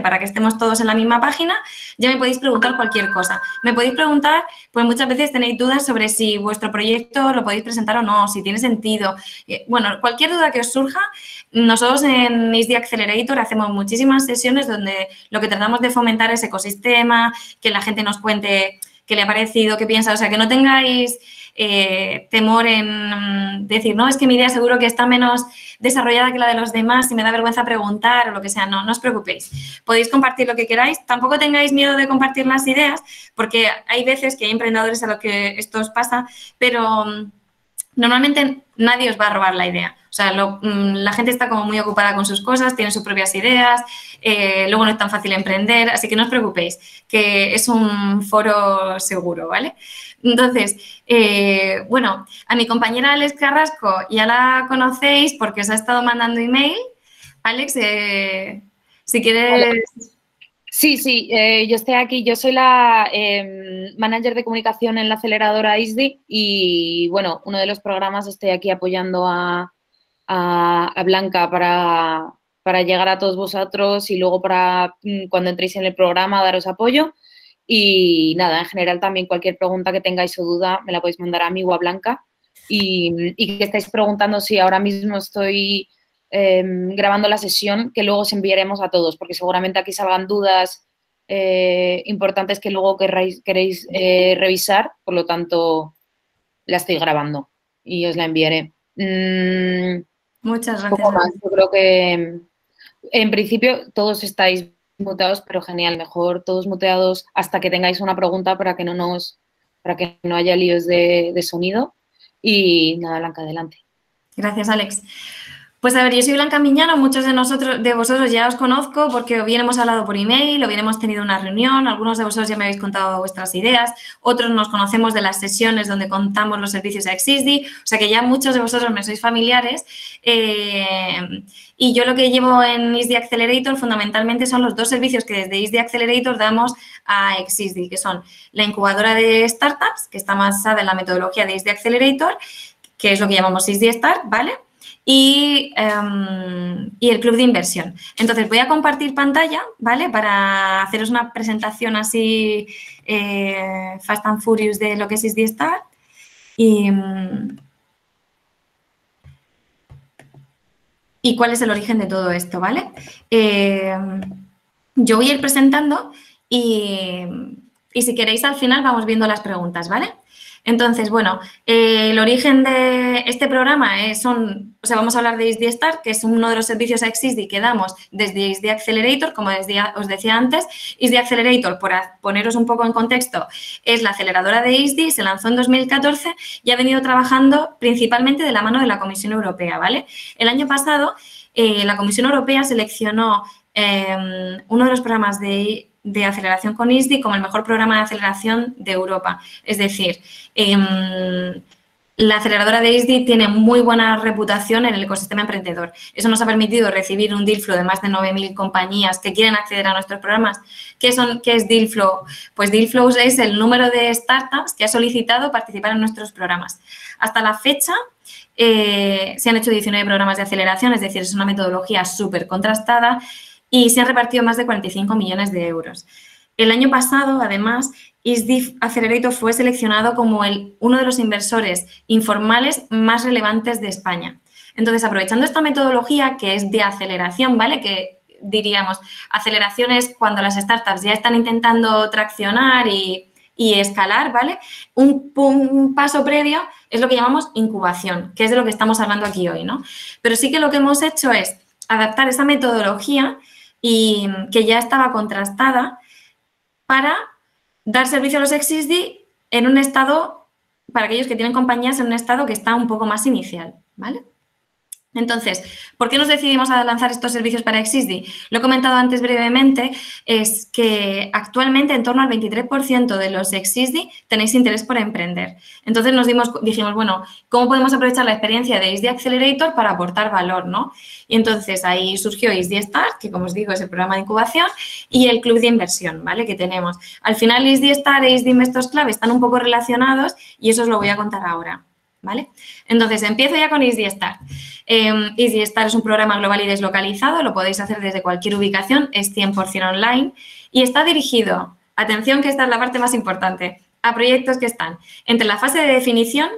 para que estemos todos en la misma página, ya me podéis preguntar cualquier cosa. Me podéis preguntar, pues muchas veces tenéis dudas sobre si vuestro proyecto lo podéis presentar o no, si tiene sentido. Eh, bueno, cualquier duda que os surja, nosotros en ISDI Accelerator hacemos muchísimas sesiones donde lo que tratamos de fomentar es ecosistema, que la gente nos cuente qué le ha parecido, qué piensa, o sea, que no tengáis eh, temor en decir, no, es que mi idea seguro que está menos desarrollada que la de los demás y me da vergüenza preguntar o lo que sea. No, no os preocupéis. Podéis compartir lo que queráis. Tampoco tengáis miedo de compartir las ideas porque hay veces que hay emprendedores a los que esto os pasa, pero mm, normalmente nadie os va a robar la idea. O sea, mm, la gente está como muy ocupada con sus cosas, tiene sus propias ideas, eh, luego no es tan fácil emprender, así que no os preocupéis, que es un foro seguro, ¿vale? Entonces, eh, bueno, a mi compañera Alex Carrasco ya la conocéis porque os ha estado mandando email. Alex, eh, si quieres... Sí, sí, eh, yo estoy aquí, yo soy la em, manager de comunicación en la aceleradora ISDI y, bueno, uno de los programas estoy aquí apoyando a, a, Blanca para, para, llegar a todos vosotros y luego para mm, cuando entréis en el programa daros apoyo. Y nada, en general también cualquier pregunta que tengáis o duda me la podéis mandar a mí o a Blanca. Y, que estáis preguntando si ahora mismo estoy em, grabando la sesión, que luego os enviaremos a todos, porque seguramente aquí salgan dudas eh, importantes que luego queréis, queréis eh, revisar, por lo tanto, la estoy grabando y os la enviaré. Mm, Muchas gracias. Yo creo que en principio todos estáis muteados, pero genial, mejor todos muteados hasta que tengáis una pregunta para que no nos, para que no haya líos de, de sonido. Y nada, Blanca, adelante. Gracias, Alex. Pues a ver, yo soy Blanca Miñano, muchos de nosotros, de vosotros ya os conozco porque bien hemos hablado por email, o bien hemos tenido una reunión, algunos de vosotros ya me habéis contado vuestras ideas, otros nos conocemos de las sesiones donde contamos los servicios a Exisdi, o sea que ya muchos de vosotros me sois familiares. Eh, y yo lo que llevo en ISDI Accelerator fundamentalmente son los dos servicios que desde ISDI Accelerator damos a Exisdi, que son la incubadora de startups, que está basada en la metodología de ISDI Accelerator, que es lo que llamamos ISDI Start, ¿vale? Em, y, el club de inversión. Entonces, voy a compartir pantalla, ¿vale? Para haceros una presentación así eh, fast and furious de lo que es ISD. Y, y cuál es el origen de todo esto, ¿vale? Em, yo voy a ir presentando y, y si queréis al final vamos viendo las preguntas, ¿vale? Entonces, bueno, eh, el origen de este programa es, son, o sea, vamos a hablar de ISDI Start, que es uno de los servicios a XISDI que damos desde ISDI Accelerator, como os decía antes. ISDI Accelerator, por poneros un poco en contexto, es la aceleradora de ISDI, se lanzó en 2014 y ha venido trabajando principalmente de la mano de la Comisión Europea, ¿vale? El año pasado, eh, la Comisión Europea seleccionó em, uno de los programas de de aceleración con ISDI como el mejor programa de aceleración de Europa. Es decir, em, la aceleradora de ISDI tiene muy buena reputación en el ecosistema emprendedor. Eso nos ha permitido recibir un deal flow de más de 9.000 compañías que quieren acceder a nuestros programas. ¿Qué, son, ¿Qué es deal flow? Pues deal flow es el número de startups que ha solicitado participar en nuestros programas. Hasta la fecha eh, se han hecho 19 programas de aceleración, es decir, es una metodología súper contrastada y se han repartido más de 45 millones de euros. El año pasado, además, ISDIF Accelerator fue seleccionado como el, uno de los inversores informales más relevantes de España. Entonces, aprovechando esta metodología que es de aceleración, ¿vale? Que diríamos, aceleración es cuando las startups ya están intentando traccionar y, escalar, ¿vale? Un, un, paso previo es lo que llamamos incubación, que es de lo que estamos hablando aquí hoy, ¿no? Pero sí que lo que hemos hecho es adaptar esa metodología y que ya estaba contrastada para dar servicio a los XSD en un estado, para aquellos que tienen compañías, en un estado que está un poco más inicial, ¿vale? Entonces, ¿por qué nos decidimos a lanzar estos servicios para Exisdi? Lo he comentado antes brevemente, es que actualmente en torno al 23% de los Exisdi tenéis interés por emprender. Entonces nos dimos, dijimos, bueno, ¿cómo podemos aprovechar la experiencia de ISDI Accelerator para aportar valor, no? Y entonces ahí surgió ISDI Start, que como os digo es el programa de incubación, y el club de inversión, ¿vale? Que tenemos. Al final ISDI Start e ISDI Investors Club están un poco relacionados y eso os lo voy a contar ahora. ¿Vale? Entonces, empiezo ya con EasyStart. Eh, EasyStart es un programa global y deslocalizado, lo podéis hacer desde cualquier ubicación, es 100% online y está dirigido, atención que esta es la parte más importante, a proyectos que están entre la fase de definición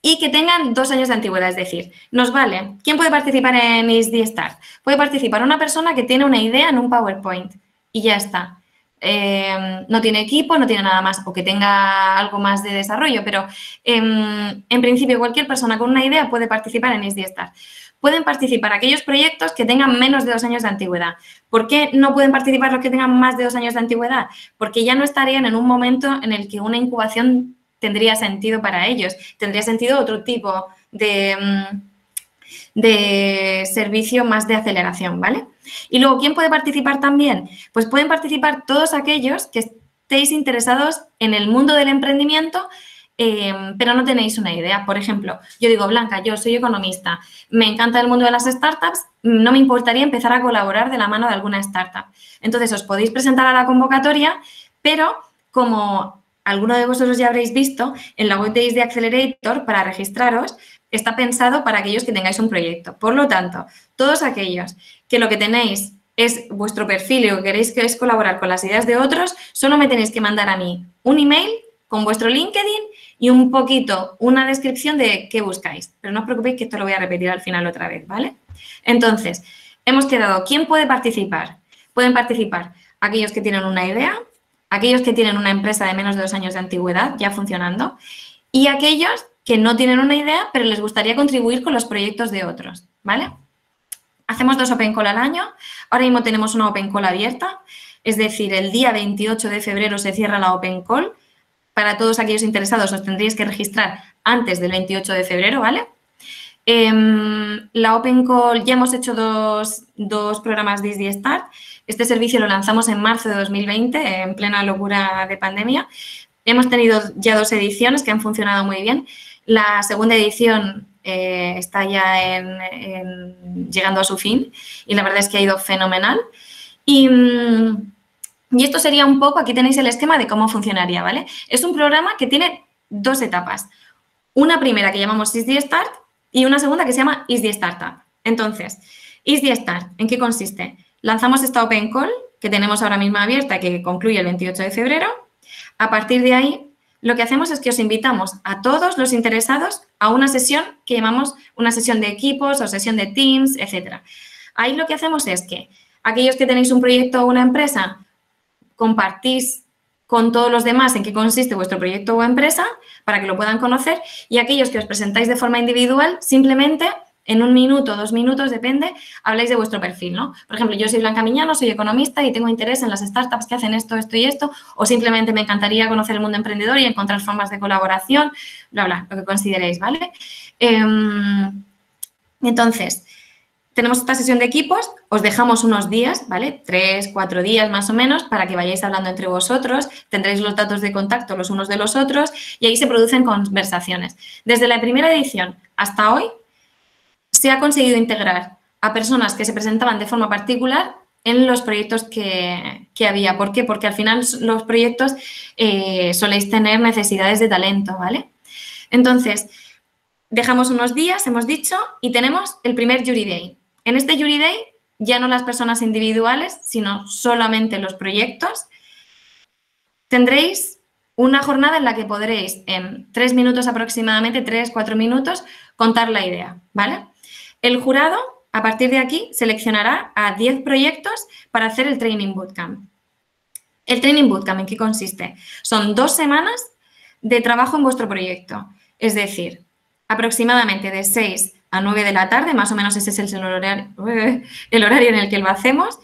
y que tengan dos años de antigüedad. Es decir, nos vale, ¿quién puede participar en EasyStart? Puede participar una persona que tiene una idea en un PowerPoint y ya está. Em, no tiene equipo, no tiene nada más o que tenga algo más de desarrollo, pero em, en principio cualquier persona con una idea puede participar en Start. Pueden participar aquellos proyectos que tengan menos de dos años de antigüedad. ¿Por qué no pueden participar los que tengan más de dos años de antigüedad? Porque ya no estarían en un momento en el que una incubación tendría sentido para ellos. Tendría sentido otro tipo de, em, de servicio más de aceleración, ¿vale? Y luego, ¿quién puede participar también? Pues pueden participar todos aquellos que estéis interesados en el mundo del emprendimiento, eh, pero no tenéis una idea. Por ejemplo, yo digo, Blanca, yo soy economista, me encanta el mundo de las startups, no me importaría empezar a colaborar de la mano de alguna startup. Entonces, os podéis presentar a la convocatoria, pero como alguno de vosotros ya habréis visto, en la web de de Accelerator, para registraros, está pensado para aquellos que tengáis un proyecto. Por lo tanto, todos aquellos que lo que tenéis es vuestro perfil y que queréis que es colaborar con las ideas de otros, solo me tenéis que mandar a mí un email con vuestro LinkedIn y un poquito, una descripción de qué buscáis. Pero no os preocupéis que esto lo voy a repetir al final otra vez, ¿vale? Entonces, hemos quedado, ¿quién puede participar? Pueden participar aquellos que tienen una idea, aquellos que tienen una empresa de menos de dos años de antigüedad ya funcionando y aquellos que no tienen una idea, pero les gustaría contribuir con los proyectos de otros, ¿vale? Hacemos dos Open Call al año. Ahora mismo tenemos una Open Call abierta, es decir, el día 28 de febrero se cierra la Open Call. Para todos aquellos interesados os tendréis que registrar antes del 28 de febrero, ¿vale? Em, la Open Call, ya hemos hecho dos, dos programas Easy Start. Este servicio lo lanzamos en marzo de 2020, en plena locura de pandemia. Hemos tenido ya dos ediciones que han funcionado muy bien. La segunda edición eh, está ya llegando a su fin y la verdad es que ha ido fenomenal. Y, mm, y, esto sería un poco, aquí tenéis el esquema de cómo funcionaría, ¿vale? Es un programa que tiene dos etapas. Una primera que llamamos Is the Start y una segunda que se llama Is the Startup. Entonces, Is the Start, ¿en qué consiste? Lanzamos esta Open Call que tenemos ahora mismo abierta que concluye el 28 de febrero. A partir de ahí lo que hacemos es que os invitamos a todos los interesados a una sesión que llamamos una sesión de equipos o sesión de teams, etc. Ahí lo que hacemos es que aquellos que tenéis un proyecto o una empresa, compartís con todos los demás en qué consiste vuestro proyecto o empresa para que lo puedan conocer y aquellos que os presentáis de forma individual, simplemente en un minuto, dos minutos, depende, habláis de vuestro perfil, ¿no? Por ejemplo, yo soy Blanca Miñano, soy economista y tengo interés en las startups que hacen esto, esto y esto, o simplemente me encantaría conocer el mundo emprendedor y encontrar formas de colaboración, bla, bla, lo que consideréis, ¿vale? Em, entonces, tenemos esta sesión de equipos, os dejamos unos días, ¿vale? Tres, cuatro días más o menos para que vayáis hablando entre vosotros, tendréis los datos de contacto los unos de los otros y ahí se producen conversaciones. Desde la primera edición hasta hoy se ha conseguido integrar a personas que se presentaban de forma particular en los proyectos que, había. ¿Por qué? Porque al final los proyectos eh, soléis tener necesidades de talento, ¿vale? Entonces, dejamos unos días, hemos dicho, y tenemos el primer Jury Day. En este Jury Day, ya no las personas individuales, sino solamente los proyectos, tendréis una jornada en la que podréis en tres minutos aproximadamente, tres, cuatro minutos, contar la idea, ¿vale? El jurado, a partir de aquí, seleccionará a 10 proyectos para hacer el Training Bootcamp. El Training Bootcamp, ¿en qué consiste? Son dos semanas de trabajo en vuestro proyecto. Es decir, aproximadamente de 6 a 9 de la tarde, más o menos ese es el horario, el horario en el que lo hacemos,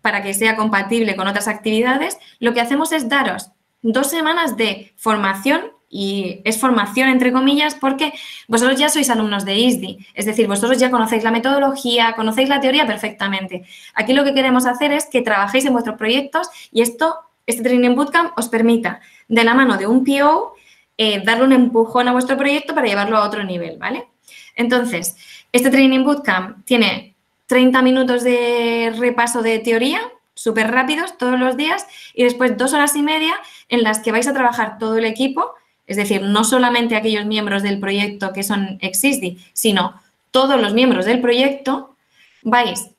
para que sea compatible con otras actividades, lo que hacemos es daros dos semanas de formación y es formación entre comillas porque vosotros ya sois alumnos de ISDI, es decir, vosotros ya conocéis la metodología, conocéis la teoría perfectamente. Aquí lo que queremos hacer es que trabajéis en vuestros proyectos y esto, este Training Bootcamp os permita, de la mano de un PO, eh, darle un empujón a vuestro proyecto para llevarlo a otro nivel, ¿vale? Entonces, este Training Bootcamp tiene 30 minutos de repaso de teoría, súper rápidos todos los días, y después dos horas y media en las que vais a trabajar todo el equipo Es decir, no solamente aquellos miembros del proyecto que son Exisdi, sino todos los miembros del proyecto vais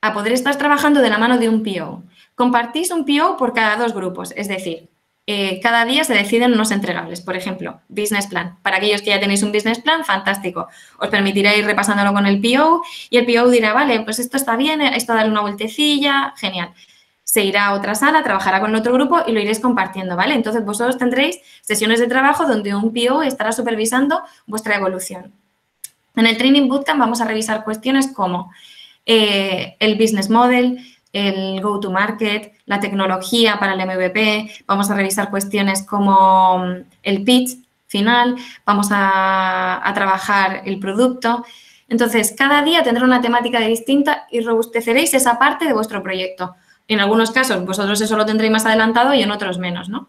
a poder estar trabajando de la mano de un PO. Compartís un PO por cada dos grupos, es decir, eh, cada día se deciden unos entregables. Por ejemplo, business plan. Para aquellos que ya tenéis un business plan, fantástico. Os permitirá ir repasándolo con el PO y el PO dirá, vale, pues esto está bien, esto darle una vueltecilla, genial. Se irá a otra sala, trabajará con otro grupo y lo iréis compartiendo, ¿vale? Entonces vosotros tendréis sesiones de trabajo donde un PO estará supervisando vuestra evolución. En el Training Bootcamp vamos a revisar cuestiones como eh, el business model, el go-to-market, la tecnología para el MVP, vamos a revisar cuestiones como mm, el pitch final, vamos a, trabajar el producto. Entonces, cada día tendrá una temática distinta y robusteceréis esa parte de vuestro proyecto. En algunos casos, vosotros eso lo tendréis más adelantado y en otros menos, ¿no?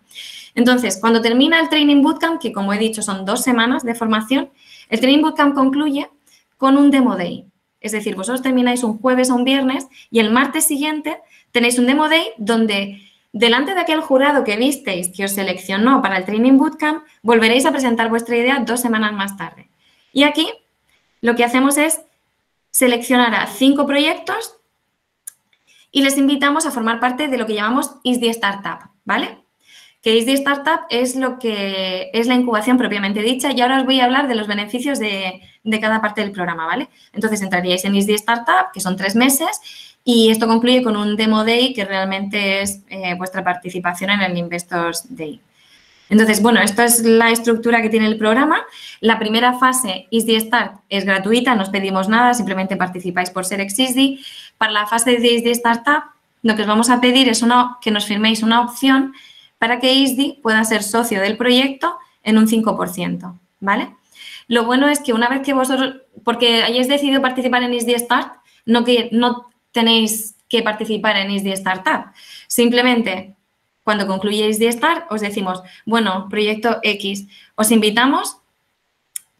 Entonces, cuando termina el Training Bootcamp, que como he dicho son dos semanas de formación, el Training Bootcamp concluye con un Demo Day. Es decir, vosotros termináis un jueves o un viernes y el martes siguiente tenéis un demo day donde delante de aquel jurado que visteis que os seleccionó para el Training Bootcamp, volveréis a presentar vuestra idea dos semanas más tarde. Y aquí lo que hacemos es seleccionar a cinco proyectos y les invitamos a formar parte de lo que llamamos ISDI Startup, ¿vale? que ISDI Startup es lo que es la incubación propiamente dicha y ahora os voy a hablar de los beneficios de, cada parte del programa, ¿vale? Entonces entraríais en ISDI Startup, que son tres meses, y esto concluye con un Demo Day, que realmente es eh, vuestra participación en el Investors Day. Entonces, bueno, esta es la estructura que tiene el programa. La primera fase, ISDI Start, es gratuita, no os pedimos nada, simplemente participáis por ser ex-ISDI. Para la fase de ISDI Startup, lo que os vamos a pedir es una, que nos firméis una opción para que ISDI pueda ser socio del proyecto en un 5%, ¿vale? Lo bueno es que una vez que vosotros, porque hayáis decidido participar en ISDI Start, no, que, no tenéis que participar en ISDI Startup. Simplemente, cuando concluye ISDI Start, os decimos, bueno, proyecto X, os invitamos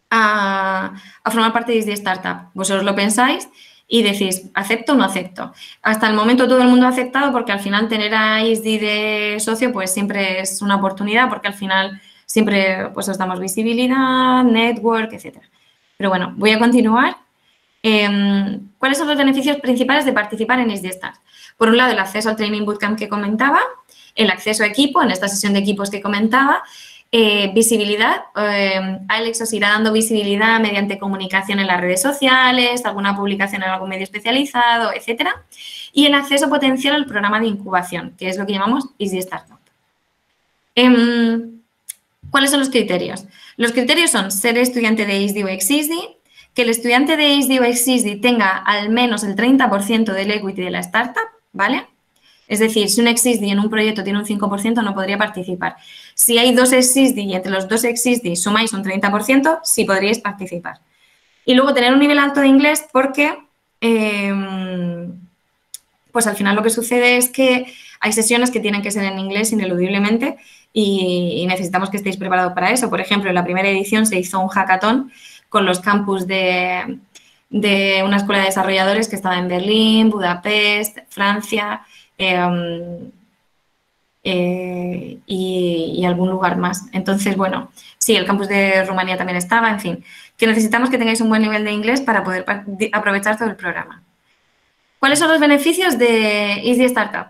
a, formar parte de Startup. Vosotros lo pensáis y decís, ¿acepto o no acepto? Hasta el momento todo el mundo ha aceptado porque al final tener a ISDI de socio pues siempre es una oportunidad porque al final siempre pues os damos visibilidad, network, etc. Pero bueno, voy a continuar. Em, ¿Cuáles son los beneficios principales de participar en ISDI Stars? Por un lado, el acceso al Training Bootcamp que comentaba, el acceso a equipo, en esta sesión de equipos que comentaba, eh, visibilidad, eh, Alex os irá dando visibilidad mediante comunicación en las redes sociales, alguna publicación en algún medio especializado, etcétera. Y el acceso potencial al programa de incubación, que es lo que llamamos Easy Startup. Em, ¿Cuáles son los criterios? Los criterios son ser estudiante de ISDI o EXISDI, que el estudiante de ISDI o EXISDI tenga al menos el 30% del equity de la startup, ¿vale? Es decir, si un EXISDI en un proyecto tiene un 5%, no podría participar. Si hay dos EXISDI y entre los dos EXISDI sumáis un 30%, sí podríais participar. Y luego tener un nivel alto de inglés porque, em, pues al final lo que sucede es que hay sesiones que tienen que ser en inglés ineludiblemente y, necesitamos que estéis preparados para eso. Por ejemplo, en la primera edición se hizo un hackathon con los campus de una escuela de desarrolladores que estaba en Berlín, Budapest, Francia, Em, eh, y, algún lugar más. Entonces, bueno, sí, el campus de Rumanía también estaba, en fin, que necesitamos que tengáis un buen nivel de inglés para poder aprovechar todo el programa. ¿Cuáles son los beneficios de Easy Startup?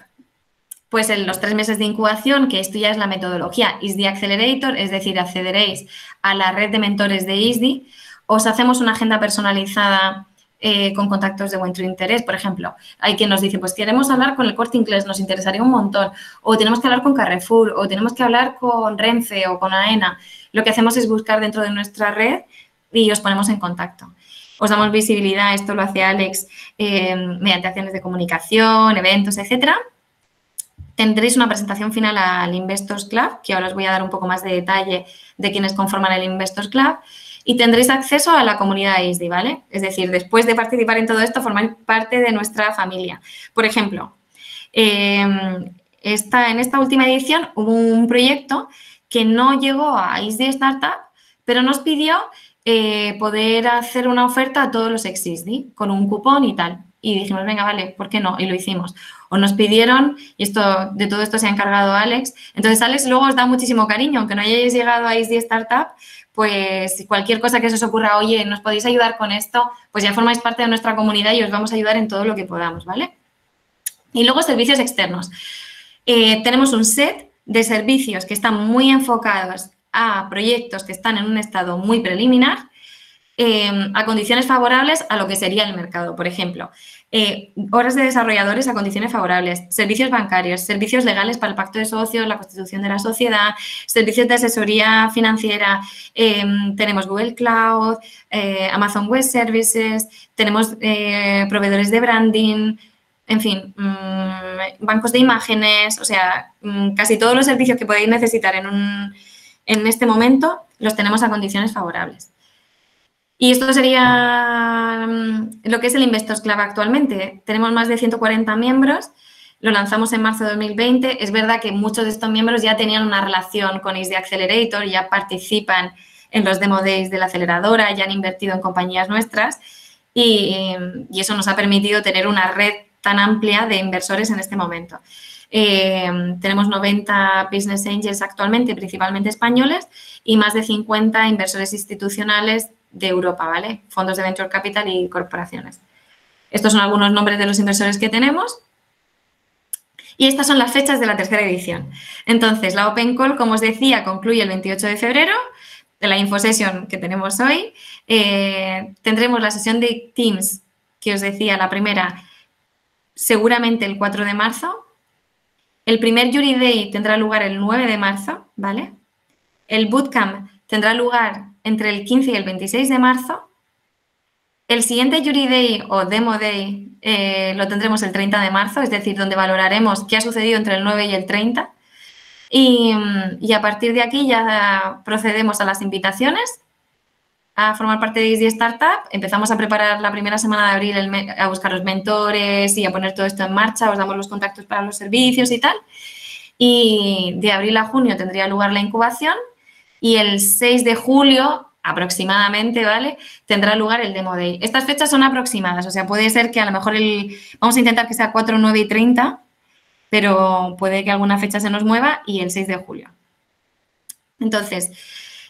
Pues en los tres meses de incubación, que esto ya es la metodología ISDI Accelerator, es decir, accederéis a la red de mentores de ISDI, os hacemos una agenda personalizada eh, con contactos de vuestro interés. Por ejemplo, hay quien nos dice, pues queremos hablar con el corte inglés, nos interesaría un montón, o tenemos que hablar con Carrefour, o tenemos que hablar con Renfe o con AENA. Lo que hacemos es buscar dentro de nuestra red y os ponemos en contacto. Os damos visibilidad, esto lo hace Alex, eh, mediante acciones de comunicación, eventos, etcétera. Tendréis una presentación final al Investors Club, que ahora os voy a dar un poco más de detalle de quienes conforman el Investors Club y tendréis acceso a la comunidad ISDI, ¿vale? Es decir, después de participar en todo esto, formáis parte de nuestra familia. Por ejemplo, em, en esta última edición hubo un proyecto que no llegó a ISDI Startup, pero nos pidió eh, poder hacer una oferta a todos los ex-ISDI con un cupón y tal. y dijimos, venga, vale, ¿por qué no? Y lo hicimos. O nos pidieron, y esto, de todo esto se ha encargado Alex. Entonces, Alex luego os da muchísimo cariño, aunque no hayáis llegado a ISD Startup, pues cualquier cosa que se os ocurra, oye, nos podéis ayudar con esto, pues ya formáis parte de nuestra comunidad y os vamos a ayudar en todo lo que podamos, ¿vale? Y luego servicios externos. Eh, tenemos un set de servicios que están muy enfocados a proyectos que están en un estado muy preliminar, eh, a condiciones favorables a lo que sería el mercado. Por ejemplo, eh, horas de desarrolladores a condiciones favorables, servicios bancarios, servicios legales para el pacto de socios, la constitución de la sociedad, servicios de asesoría financiera, tenemos Google Cloud, Amazon Web Services, tenemos proveedores de branding, en fin, mm, bancos de imágenes, o sea, mm, casi todos los servicios que podéis necesitar en, un, en este momento los tenemos a condiciones favorables. Y esto sería mm, lo que es el Investors Club actualmente. Tenemos más de 140 miembros, lo lanzamos en marzo de 2020. Es verdad que muchos de estos miembros ya tenían una relación con ISD Accelerator, ya participan en los demo days de la aceleradora, ya han invertido en compañías nuestras y, y eso nos ha permitido tener una red tan amplia de inversores en este momento. Eh, tenemos 90 business angels actualmente, principalmente españoles, y más de 50 inversores institucionales de Europa, ¿vale? Fondos de venture capital y corporaciones. Estos son algunos nombres de los inversores que tenemos. Y estas son las fechas de la tercera edición. Entonces, la Open Call, como os decía, concluye el 28 de febrero de la InfoSession que tenemos hoy. Eh, tendremos la sesión de Teams, que os decía, la primera, seguramente el 4 de marzo. El primer Jury Day tendrá lugar el 9 de marzo, ¿vale? El Bootcamp tendrá lugar entre el 15 y el 26 de marzo. El siguiente Jury Day o Demo Day eh, lo tendremos el 30 de marzo, es decir, donde valoraremos qué ha sucedido entre el 9 y el 30. Y, y a partir de aquí ya procedemos a las invitaciones a formar parte de Easy Startup. Empezamos a preparar la primera semana de abril a buscar los mentores y a poner todo esto en marcha. Os damos los contactos para los servicios y tal. Y de abril a junio tendría lugar la incubación y el 6 de julio aproximadamente, ¿vale? Tendrá lugar el Demo Day. Estas fechas son aproximadas, o sea, puede ser que a lo mejor el... Vamos a intentar que sea 4, 9 y 30, pero puede que alguna fecha se nos mueva y el 6 de julio. Entonces,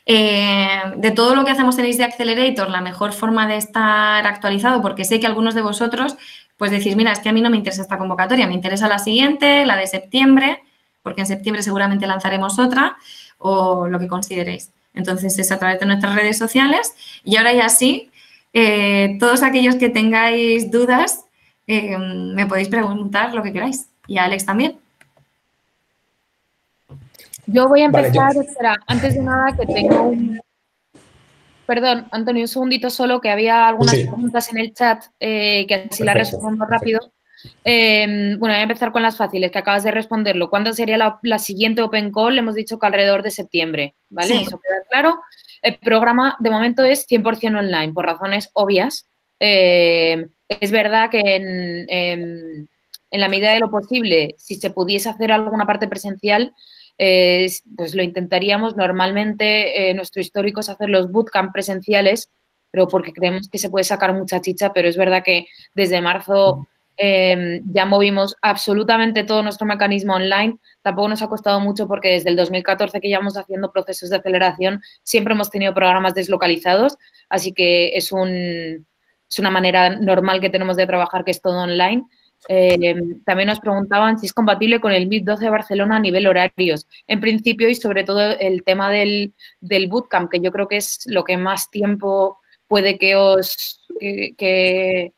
eh, de todo lo que hacemos en de Accelerator, la mejor forma de estar actualizado, porque sé que algunos de vosotros pues decís, mira, es que a mí no me interesa esta convocatoria, me interesa la siguiente, la de septiembre, porque en septiembre seguramente lanzaremos otra, o lo que consideréis. Entonces es a través de nuestras redes sociales. Y ahora ya sí, eh, todos aquellos que tengáis dudas, eh, me podéis preguntar lo que queráis. Y a Alex también. Yo voy a empezar, antes de nada que tengo un... Perdón, Antonio, un segundito solo, que había algunas preguntas en el chat eh, que así las respondo rápido. Em, bueno, voy a empezar con las fáciles, que acabas de responderlo. ¿Cuándo sería la, siguiente Open Call? hemos dicho que alrededor de septiembre, ¿vale? Eso queda claro. El programa de momento es 100% online, por razones obvias. Em, es verdad que en, en, la medida de lo posible, si se pudiese hacer alguna parte presencial, pues lo intentaríamos. Normalmente eh, nuestro histórico es hacer los bootcamp presenciales, pero porque creemos que se puede sacar mucha chicha, pero es verdad que desde marzo em, ya movimos absolutamente todo nuestro mecanismo online. Tampoco nos ha costado mucho porque desde el 2014 que llevamos haciendo procesos de aceleración siempre hemos tenido programas deslocalizados, así que es, un, es una manera normal que tenemos de trabajar que es todo online. Eh, también nos preguntaban si es compatible con el MIT 12 de Barcelona a nivel horarios. En principio y sobre todo el tema del, bootcamp, que yo creo que es lo que más tiempo puede que os que,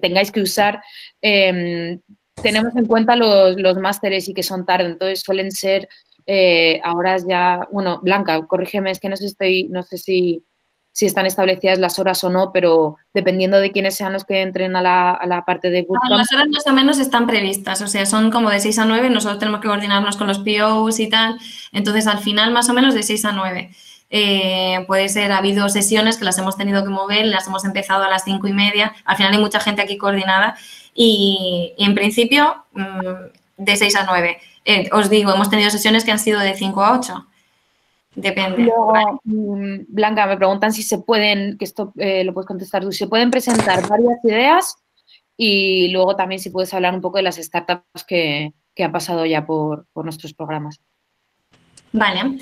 tengáis que usar. Em, tenemos en cuenta los, los másteres y que son tarde, entonces suelen ser eh, ahora ya, bueno, Blanca, corrígeme, es que no sé, estoy, no sé si, si están establecidas las horas o no, pero dependiendo de quiénes sean los que entren a la, parte de bootcamp. Las horas más o menos están previstas, o sea, son como de 6 a 9, nosotros tenemos que coordinarnos con los POs y tal, entonces al final más o menos de 6 a 9. Eh, puede ser, ha habido sesiones que las hemos tenido que mover, las hemos empezado a las 5 y media, al final hay mucha gente aquí coordinada y, en principio mm, de 6 a 9. Eh, os digo, hemos tenido sesiones que han sido de 5 a 8. Depende. Mm, Blanca, me preguntan si se pueden, que esto eh, lo puedes contestar tú, se pueden presentar varias ideas y luego también si puedes hablar un poco de las startups que, han pasado ya por, nuestros programas. Vale,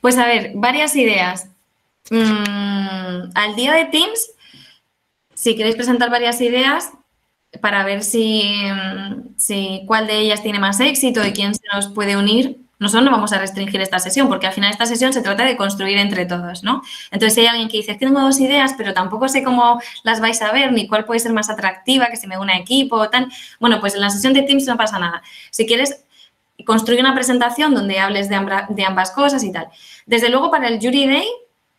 pues a ver, varias ideas. Mm, al día de Teams, si queréis presentar varias ideas para ver si, si cuál de ellas tiene más éxito y quién se nos puede unir, nosotros no vamos a restringir esta sesión, porque al final esta sesión se trata de construir entre todos, ¿no? Entonces, si hay alguien que dice, tengo dos ideas, pero tampoco sé cómo las vais a ver, ni cuál puede ser más atractiva, que se me una equipo o tal, bueno, pues en la sesión de Teams no pasa nada. Si quieres, construye una presentación donde hables de, de ambas cosas y tal. Desde luego, para el Jury Day,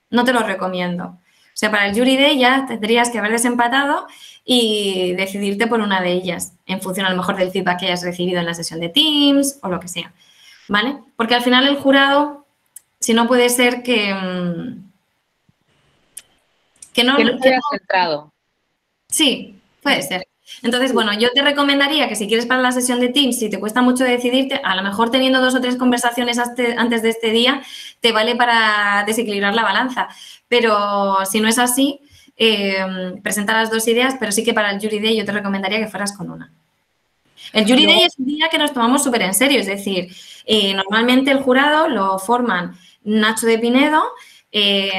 no te lo recomiendo. O sea, para el Jury Day ya tendrías que haber desempatado y decidirte por una de ellas, en función a lo mejor del feedback que hayas recibido en la sesión de Teams o lo que sea. ¿vale? Porque al final el jurado, si no puede ser que... Mm, que no... Que no centrado. Sí, puede ser. Entonces, bueno, yo te recomendaría que si quieres para la sesión de Teams, si te cuesta mucho decidirte, a lo mejor teniendo dos o tres conversaciones antes de este día, te vale para desequilibrar la balanza. Pero si no es así, eh, presenta las dos ideas, pero sí que para el Jury Day yo te recomendaría que fueras con una. El Jury Day es un día que nos tomamos súper en serio, es decir, eh, normalmente el jurado lo forman Nacho de Pinedo, eh,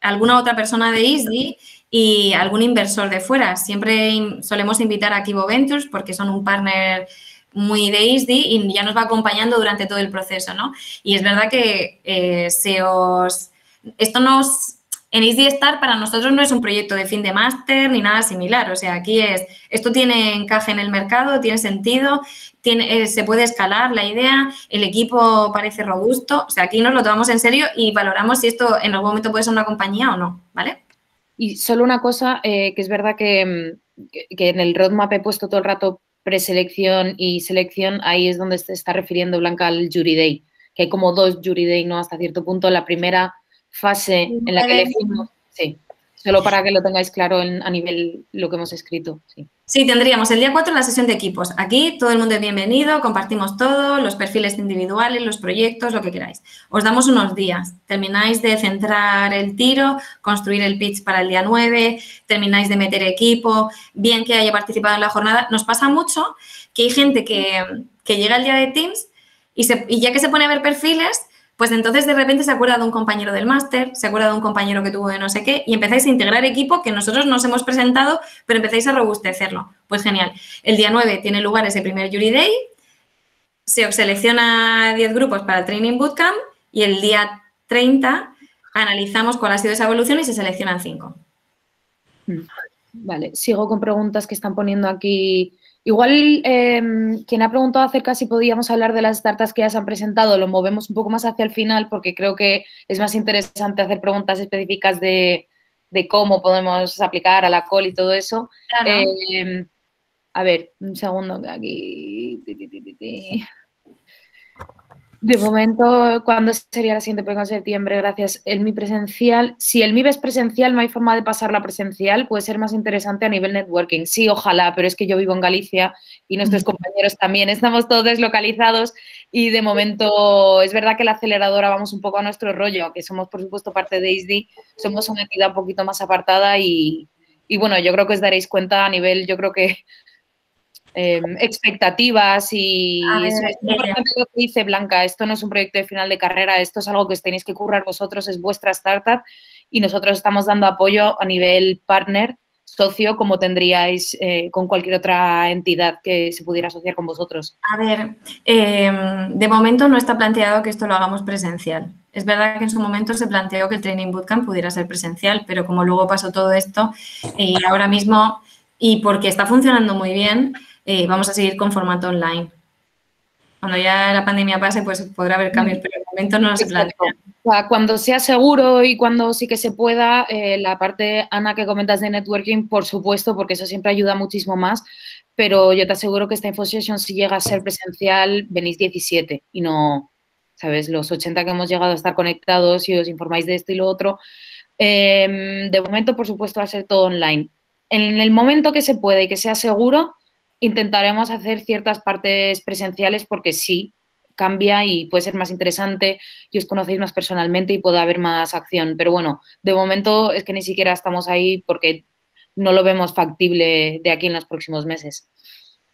alguna otra persona de ISDI y algún inversor de fuera. Siempre solemos invitar a Kibo Ventures porque son un partner muy de ISDI y ya nos va acompañando durante todo el proceso, ¿no? Y es verdad que eh, se os... Esto nos en Easy Start para nosotros no es un proyecto de fin de máster ni nada similar. O sea, aquí es, esto tiene encaje en el mercado, tiene sentido, tiene, eh, se puede escalar la idea, el equipo parece robusto. O sea, aquí nos lo tomamos en serio y valoramos si esto en algún momento puede ser una compañía o no, ¿vale? Y solo una cosa, eh, que es verdad que, que, en el roadmap he puesto todo el rato preselección y selección, ahí es donde se está refiriendo Blanca al Jury Day, que hay como dos Jury Day, ¿no? Hasta cierto punto. La primera fase en la que elegimos, sí, solo para que lo tengáis claro a nivel lo que hemos escrito. Sí. Sí, tendríamos el día 4 la sesión de equipos. Aquí todo el mundo es bienvenido, compartimos todo, los perfiles individuales, los proyectos, lo que queráis. Os damos unos días. Termináis de centrar el tiro, construir el pitch para el día 9, termináis de meter equipo, bien que haya participado en la jornada. Nos pasa mucho que hay gente que, llega el día de Teams y, y ya que se pone a ver perfiles, pues entonces de repente se acuerda de un compañero del máster, se acuerda de un compañero que tuvo de no sé qué y empezáis a integrar equipo que nosotros nos hemos presentado, pero empezáis a robustecerlo. Pues genial. El día 9 tiene lugar ese primer Jury Day, se selecciona 10 grupos para el Training Bootcamp y el día 30 analizamos cuál ha sido esa evolución y se seleccionan 5. Vale, sigo con preguntas que están poniendo aquí Igual em, quien ha preguntado acerca si podíamos hablar de las startups que ya se han presentado, lo movemos un poco más hacia el final porque creo que es más interesante hacer preguntas específicas de, cómo podemos aplicar a la call y todo eso. Em, a ver, un segundo aquí. De momento, ¿cuándo sería la siguiente prueba en septiembre? Gracias. El MI presencial. Si el MIB es presencial, no hay forma de pasarla presencial. Puede ser más interesante a nivel networking. Sí, ojalá, pero es que yo vivo en Galicia y nuestros compañeros también. Estamos todos deslocalizados y de momento es verdad que la aceleradora vamos un poco a nuestro rollo, que somos por supuesto parte de ISDI, somos una entidad un poquito más apartada y, y bueno, yo creo que os daréis cuenta a nivel, yo creo que Em, expectativas y es importante lo que dice Blanca, esto no es un proyecto de final de carrera, esto es algo que tenéis que currar vosotros, es vuestra startup y nosotros estamos dando apoyo a nivel partner, socio, como tendríais eh, con cualquier otra entidad que se pudiera asociar con vosotros. A ver, em, de momento no está planteado que esto lo hagamos presencial. Es verdad que en su momento se planteó que el Training Bootcamp pudiera ser presencial, pero como luego pasó todo esto y ahora mismo, y porque está funcionando muy bien, eh, vamos a seguir con formato online. Cuando ya la pandemia pase, pues podrá haber cambios, pero de momento no se plantea. Cuando sea seguro y cuando sí que se pueda, eh, la parte, Ana, que comentas de networking, por supuesto, porque eso siempre ayuda muchísimo más, pero yo te aseguro que esta InfoSession, si llega a ser presencial, venís 17 y no, ¿sabes? Los 80 que hemos llegado a estar conectados y os informáis de esto y lo otro. Em, de momento, por supuesto, va a ser todo online. En el momento que se puede y que sea seguro, intentaremos hacer ciertas partes presenciales porque sí, cambia y puede ser más interesante y os conocéis más personalmente y puede haber más acción. Pero bueno, de momento es que ni siquiera estamos ahí porque no lo vemos factible de aquí en los próximos meses.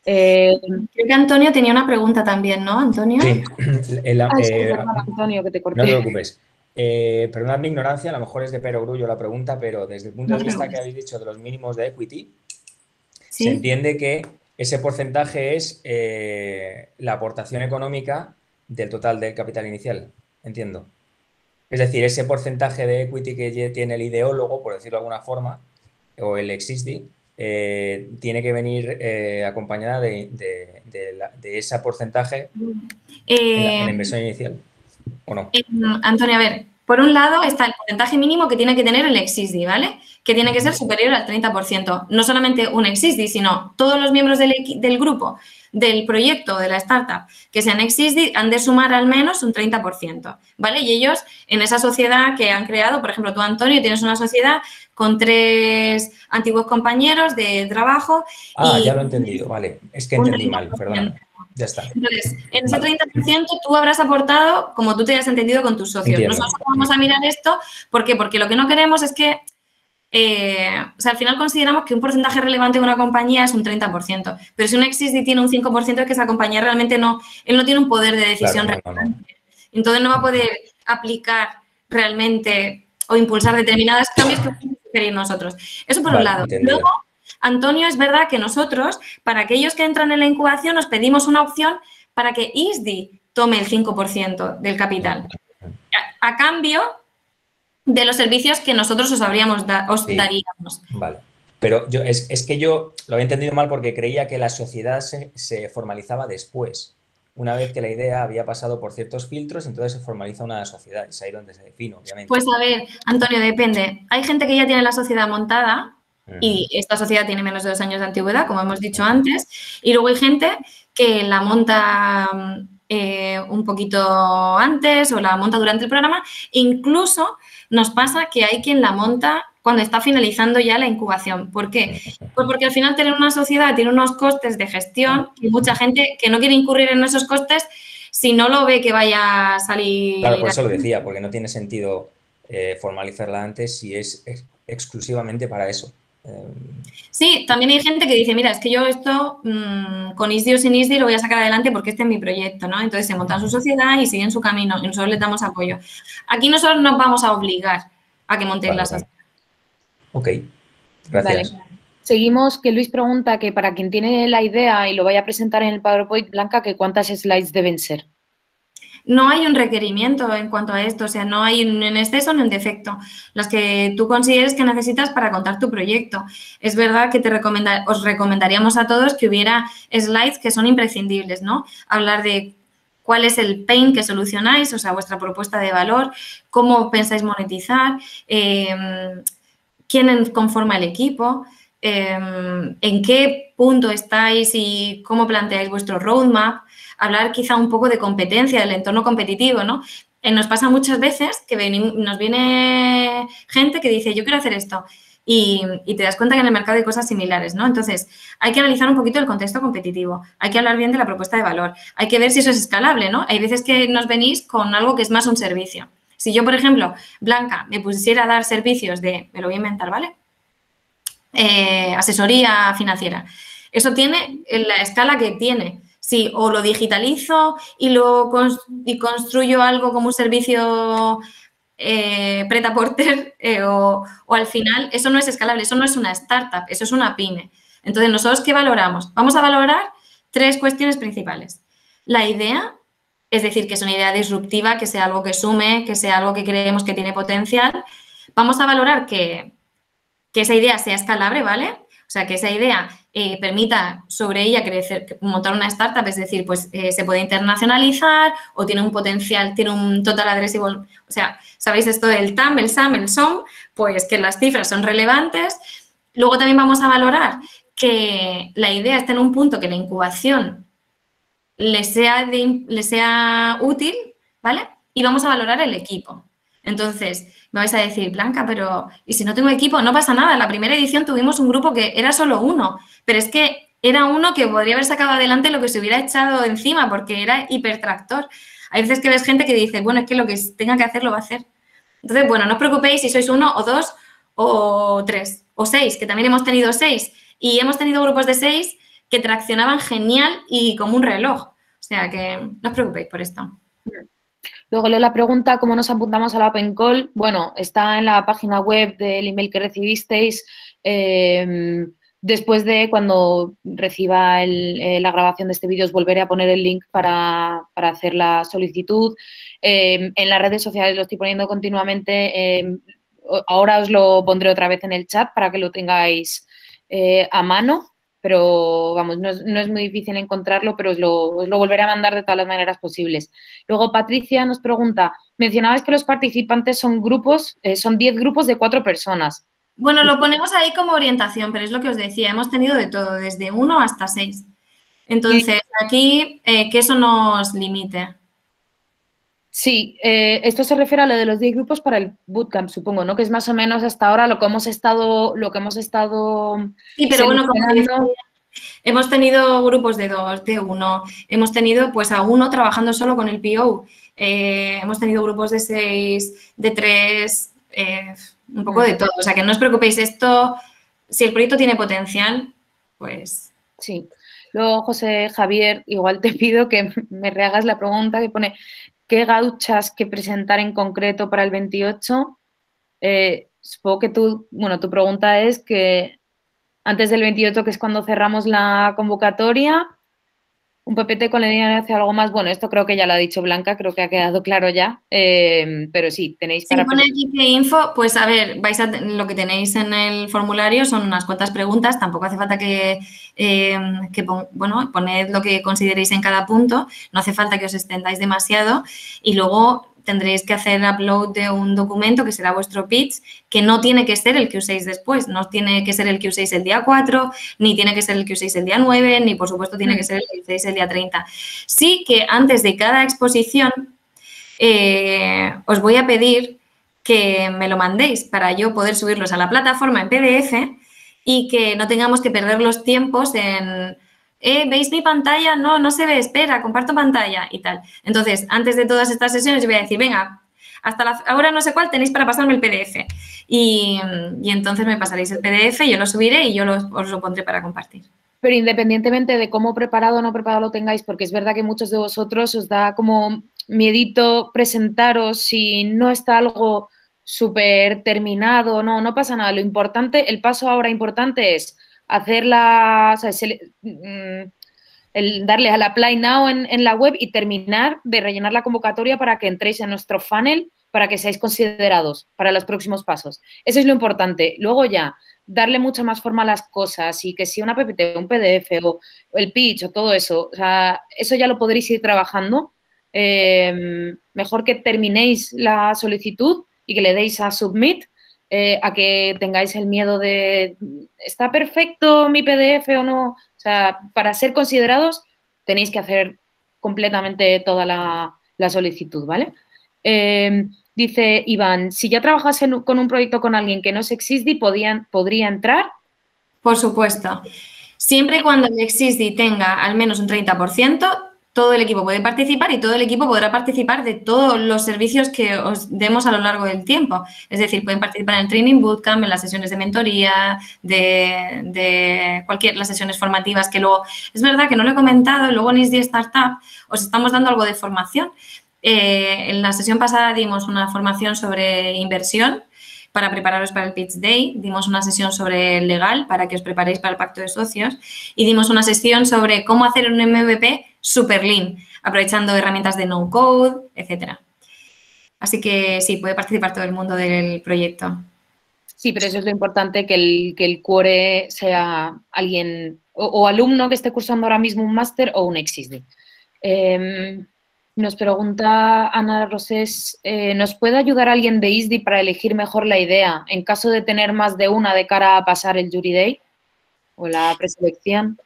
Eh, Creo que Antonio tenía una pregunta también, ¿no, Antonio? Sí, el, eh, Antonio, que te corté. No te preocupes. Eh, perdonad mi ignorancia, a lo mejor es de perogrullo la pregunta, pero desde el punto de vista que habéis dicho de los mínimos de equity, se entiende que ese porcentaje es eh, la aportación económica del total del capital inicial, entiendo. Es decir, ese porcentaje de equity que tiene el ideólogo, por decirlo de alguna forma, o el existing, eh, tiene que venir eh, acompañada de, ese porcentaje en la, inversión inicial, ¿o no? Antonio, a ver, por un lado está el porcentaje mínimo que tiene que tener el Existi, ¿vale? Que tiene que ser superior al 30%. No solamente un Existi, sino todos los miembros del, del grupo, del proyecto, de la startup, que sean Existi, han de sumar al menos un 30%, ¿vale? Y ellos, en esa sociedad que han creado, por ejemplo, tú, Antonio, tienes una sociedad con tres antiguos compañeros de trabajo. Ah, ya lo he entendido, vale. Es que entendí mal, perdón. Ya está. Entonces, en ese 30% tú habrás aportado como tú te hayas entendido con tus socios. Nosotros vamos a mirar esto, ¿por qué? Porque lo que no queremos es que, eh, o sea, al final consideramos que un porcentaje relevante de una compañía es un 30%, pero si un existe tiene un 5% es que esa compañía realmente no, él no tiene un poder de decisión relevante. Entonces no va a poder aplicar realmente o impulsar determinados cambios que querer nosotros. Eso por un lado. Luego, Antonio, es verdad que nosotros, para aquellos que entran en la incubación, nos pedimos una opción para que ISDI tome el 5% del capital. A, cambio de los servicios que nosotros os, habríamos os daríamos. Vale. Pero yo, es, que yo lo había entendido mal porque creía que la sociedad se, se, formalizaba después. Una vez que la idea había pasado por ciertos filtros, entonces se formaliza una sociedad. Es ahí donde se define, obviamente. Pues a ver, Antonio, depende. Hay gente que ya tiene la sociedad montada y esta sociedad tiene menos de dos años de antigüedad, como hemos dicho antes. Y luego hay gente que la monta eh, un poquito antes o la monta durante el programa. Incluso nos pasa que hay quien la monta cuando está finalizando ya la incubación. ¿Por qué? Pues porque al final tener una sociedad tiene unos costes de gestión y mucha gente que no quiere incurrir en esos costes si no lo ve que vaya a salir. Claro, por eso lo decía, porque no tiene sentido eh, formalizarla antes si es exclusivamente para eso. Sí, también hay gente que dice, mira, es que yo esto mm, con ISDI o sin ISDI lo voy a sacar adelante porque este es mi proyecto, ¿no? Entonces se montan su sociedad y siguen su camino y nosotros les damos apoyo. Aquí nosotros nos vamos a obligar a que monten la sociedad. Ok, gracias. Seguimos, que Luis pregunta que para quien tiene la idea y lo vaya a presentar en el PowerPoint, Blanca, que cuántas slides deben ser no hay un requerimiento en cuanto a esto, o sea, no hay un en exceso ni en defecto, las que tú consideres que necesitas para contar tu proyecto. Es verdad que te os recomendaríamos a todos que hubiera slides que son imprescindibles, ¿no? Hablar de cuál es el pain que solucionáis, o sea, vuestra propuesta de valor, cómo pensáis monetizar, em, quién conforma el equipo, em, en qué punto estáis y cómo planteáis vuestro roadmap hablar quizá un poco de competencia, del entorno competitivo, ¿no? Eh, nos pasa muchas veces que nos viene gente que dice, yo quiero hacer esto. Y, te das cuenta que en el mercado hay cosas similares, ¿no? Entonces, hay que analizar un poquito el contexto competitivo, hay que hablar bien de la propuesta de valor, hay que ver si eso es escalable, ¿no? Hay veces que nos venís con algo que es más un servicio. Si yo, por ejemplo, Blanca, me pusiera a dar servicios de, me lo voy a inventar, ¿vale? Eh, asesoría financiera. Eso tiene la escala que tiene. Sí, o lo digitalizo y lo y construyo algo como un servicio eh, preta porter eh, o, al final eso no es escalable, eso no es una startup, eso es una pyme. Entonces, ¿nosotros qué valoramos? Vamos a valorar tres cuestiones principales. La idea, es decir, que es una idea disruptiva, que sea algo que sume, que sea algo que creemos que tiene potencial. Vamos a valorar que, que esa idea sea escalable, ¿vale? O sea, que esa idea eh, permita sobre ella crecer, montar una startup, es decir, pues eh, se puede internacionalizar o tiene un potencial, tiene un total addressable, o sea, sabéis esto del TAM, el SAM, el SOM, pues que las cifras son relevantes. Luego también vamos a valorar que la idea esté en un punto que la incubación le sea, sea útil, ¿vale? Y vamos a valorar el equipo. Entonces, me vais a decir, Blanca, pero ¿y si no tengo equipo? No pasa nada. En la primera edición tuvimos un grupo que era solo uno, pero es que era uno que podría haber sacado adelante lo que se hubiera echado encima porque era hipertractor. Hay veces que ves gente que dice, bueno, es que lo que tenga que hacer lo va a hacer. Entonces, bueno, no os preocupéis si sois uno o dos o tres o seis, que también hemos tenido seis, y hemos tenido grupos de seis que traccionaban genial y como un reloj. O sea que no os preocupéis por esto. Luego leo la pregunta, ¿cómo nos apuntamos a la Open Call? Bueno, está en la página web del email que recibisteis. Em, después de cuando reciba eh, la grabación de este vídeo, os volveré a poner el link para, hacer la solicitud. Em, en las redes sociales lo estoy poniendo continuamente. Em, ahora os lo pondré otra vez en el chat para que lo tengáis eh, a mano pero vamos, no es, muy difícil encontrarlo, pero os lo, volveré a mandar de todas las maneras posibles. Luego, Patricia nos pregunta, mencionabas que los participantes son grupos, eh, son 10 grupos de cuatro personas. Bueno, lo ponemos ahí como orientación, pero es lo que os decía, hemos tenido de todo, desde uno hasta seis. Entonces, aquí, eh, que eso nos limite. Sí, eh, esto se refiere a lo de los 10 grupos para el bootcamp, supongo, ¿no? Que es más o menos hasta ahora lo que hemos estado, lo que hemos estado. Sí, pero bueno, como hemos tenido grupos de dos, de uno, hemos tenido pues a uno trabajando solo con el PO, eh, hemos tenido grupos de seis, de tres, eh, un poco de todo. O sea que no os preocupéis, esto, si el proyecto tiene potencial, pues. Sí. Luego, José Javier, igual te pido que me rehagas la pregunta que pone, ¿Qué gauchas que presentar en concreto para el 28? Eh, supongo que tú, bueno, tu pregunta es que antes del 28, que es cuando cerramos la convocatoria, un PPT con la línea hacia algo más. Bueno, esto creo que ya lo ha dicho Blanca, creo que ha quedado claro ya. Eh, pero sí, tenéis para. Si pone aquí que info, pues a ver, vais a lo que tenéis en el formulario son unas cuantas preguntas. Tampoco hace falta que, eh, que, bueno, poned lo que consideréis en cada punto. No hace falta que os extendáis demasiado. Y luego tendréis que hacer upload de un documento que será vuestro pitch, que no tiene que ser el que uséis después, no tiene que ser el que uséis el día 4, ni tiene que ser el que uséis el día 9, ni por supuesto tiene que ser el que uséis el día 30. Sí que antes de cada exposición eh, os voy a pedir que me lo mandéis para yo poder subirlos a la plataforma en PDF y que no tengamos que perder los tiempos en eh, ¿veis mi pantalla? No, no se ve, espera, comparto pantalla y tal. Entonces, antes de todas estas sesiones, yo voy a decir, venga, hasta la ahora no sé cuál tenéis para pasarme el PDF. Y, entonces me pasaréis el PDF, yo lo subiré y yo os lo pondré para compartir. Pero independientemente de cómo preparado o no preparado lo tengáis, porque es verdad que muchos de vosotros os da como miedito presentaros si no está algo súper terminado, no, no pasa nada. Lo importante, el paso ahora importante es hacerla, o sea, mm, el darle a la Apply Now en, la web y terminar de rellenar la convocatoria para que entréis en nuestro funnel para que seáis considerados para los próximos pasos. Eso es lo importante. Luego ya, darle mucha más forma a las cosas y que si una PPT, un PDF o el pitch o todo eso, o sea, eso ya lo podréis ir trabajando. Em, mejor que terminéis la solicitud y que le deis a submit eh, a que tengáis el miedo de, ¿está perfecto mi PDF o no? O sea, para ser considerados tenéis que hacer completamente toda la, solicitud, ¿vale? Em, dice Iván, si ya trabajas con un proyecto con alguien que no es Exisdi, ¿podría entrar? Por supuesto. Siempre cuando el Exisdi tenga al menos un 30%, todo el equipo puede participar y todo el equipo podrá participar de todos los servicios que os demos a lo largo del tiempo. Es decir, pueden participar en el training bootcamp, en las sesiones de mentoría, de, cualquier, las sesiones formativas que luego, es verdad que no lo he comentado, luego en ISD Startup os estamos dando algo de formación. Eh, en la sesión pasada dimos una formación sobre inversión para prepararos para el Pitch Day, dimos una sesión sobre legal para que os preparéis para el pacto de socios y dimos una sesión sobre cómo hacer un MVP super lean, aprovechando herramientas de no-code, etcétera. Así que sí, puede participar todo el mundo del proyecto. Sí, pero eso es lo importante, que el, que el core sea alguien o, alumno que esté cursando ahora mismo un máster o un EXISD. Em, nos pregunta Ana Rosés, eh, ¿nos puede ayudar alguien de ISDI para elegir mejor la idea en caso de tener más de una de cara a pasar el Jury Day o la preselección?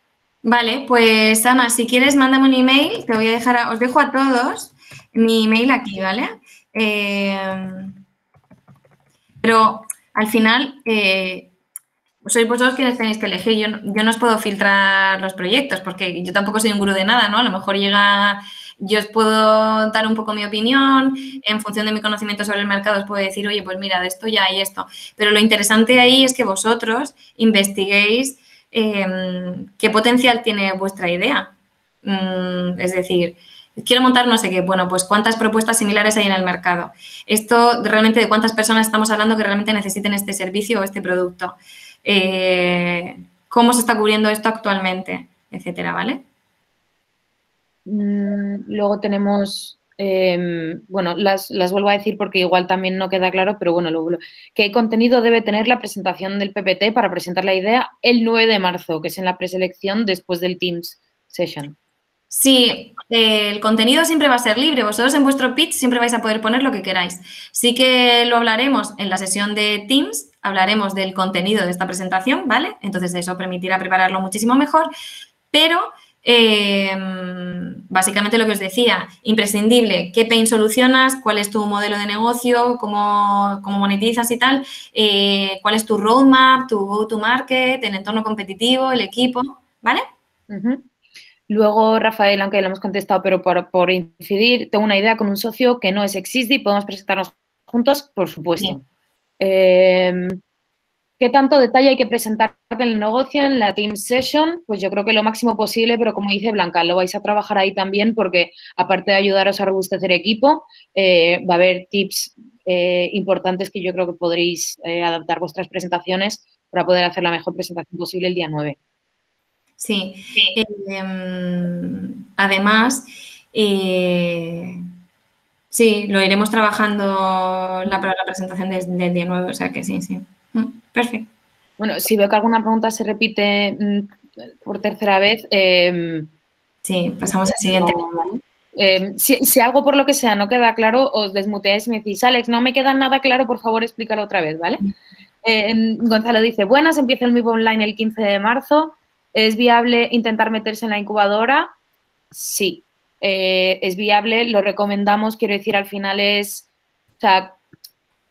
Vale, pues Ana, si quieres, mándame un email, te voy a dejar, os dejo a todos mi email aquí, ¿vale? Eh, pero al final, eh, sois vosotros quienes tenéis que elegir. Yo, yo, no os puedo filtrar los proyectos porque yo tampoco soy un gurú de nada, ¿no? A lo mejor llega yo os puedo dar un poco mi opinión, en función de mi conocimiento sobre el mercado os puedo decir, oye, pues mira, de esto ya hay esto. Pero lo interesante ahí es que vosotros investiguéis em, qué potencial tiene vuestra idea. Mm, es decir, quiero montar no sé qué, bueno, pues cuántas propuestas similares hay en el mercado. Esto realmente de cuántas personas estamos hablando que realmente necesiten este servicio o este producto. Eh, ¿Cómo se está cubriendo esto actualmente? Etcétera, ¿vale? Mm, luego tenemos, em, bueno, las, vuelvo a decir porque igual también no queda claro, pero bueno, luego, ¿qué contenido debe tener la presentación del PPT para presentar la idea el 9 de marzo, que es en la preselección después del Teams Session? Sí, el contenido siempre va a ser libre. Vosotros en vuestro pitch siempre vais a poder poner lo que queráis. Sí que lo hablaremos en la sesión de Teams, hablaremos del contenido de esta presentación, ¿vale? Entonces eso permitirá prepararlo muchísimo mejor, pero em, básicamente lo que os decía, imprescindible, qué pain solucionas, cuál es tu modelo de negocio, cómo, monetizas y tal, eh, cuál es tu roadmap, tu go-to-market, el entorno competitivo, el equipo, ¿vale? Luego, Rafael, aunque lo hemos contestado, pero por, incidir, tengo una idea con un socio que no es y podemos presentarnos juntos, por supuesto. Em, ¿Qué tanto detalle hay que presentar del negocio en la Team Session? Pues yo creo que lo máximo posible, pero como dice Blanca, lo vais a trabajar ahí también porque aparte de ayudaros a robustecer equipo, eh, va a haber tips eh, importantes que yo creo que podréis eh, adaptar vuestras presentaciones para poder hacer la mejor presentación posible el día 9. Sí. Em, además, sí, lo iremos trabajando la, la presentación del, día 9, o sea que sí, sí. Mm, perfecto. Bueno, si veo que alguna pregunta se repite mm, por tercera vez. Em, sí, pasamos al siguiente. Em, si, algo por lo que sea no queda claro, os desmuteáis y me decís, Alex, no me queda nada claro, por favor explícalo otra vez, ¿vale? Mm. Gonzalo dice, buenas, empieza el MIB Online el 15 de marzo. ¿Es viable intentar meterse en la incubadora? Sí, eh, es viable, lo recomendamos, quiero decir, al final es, o sea,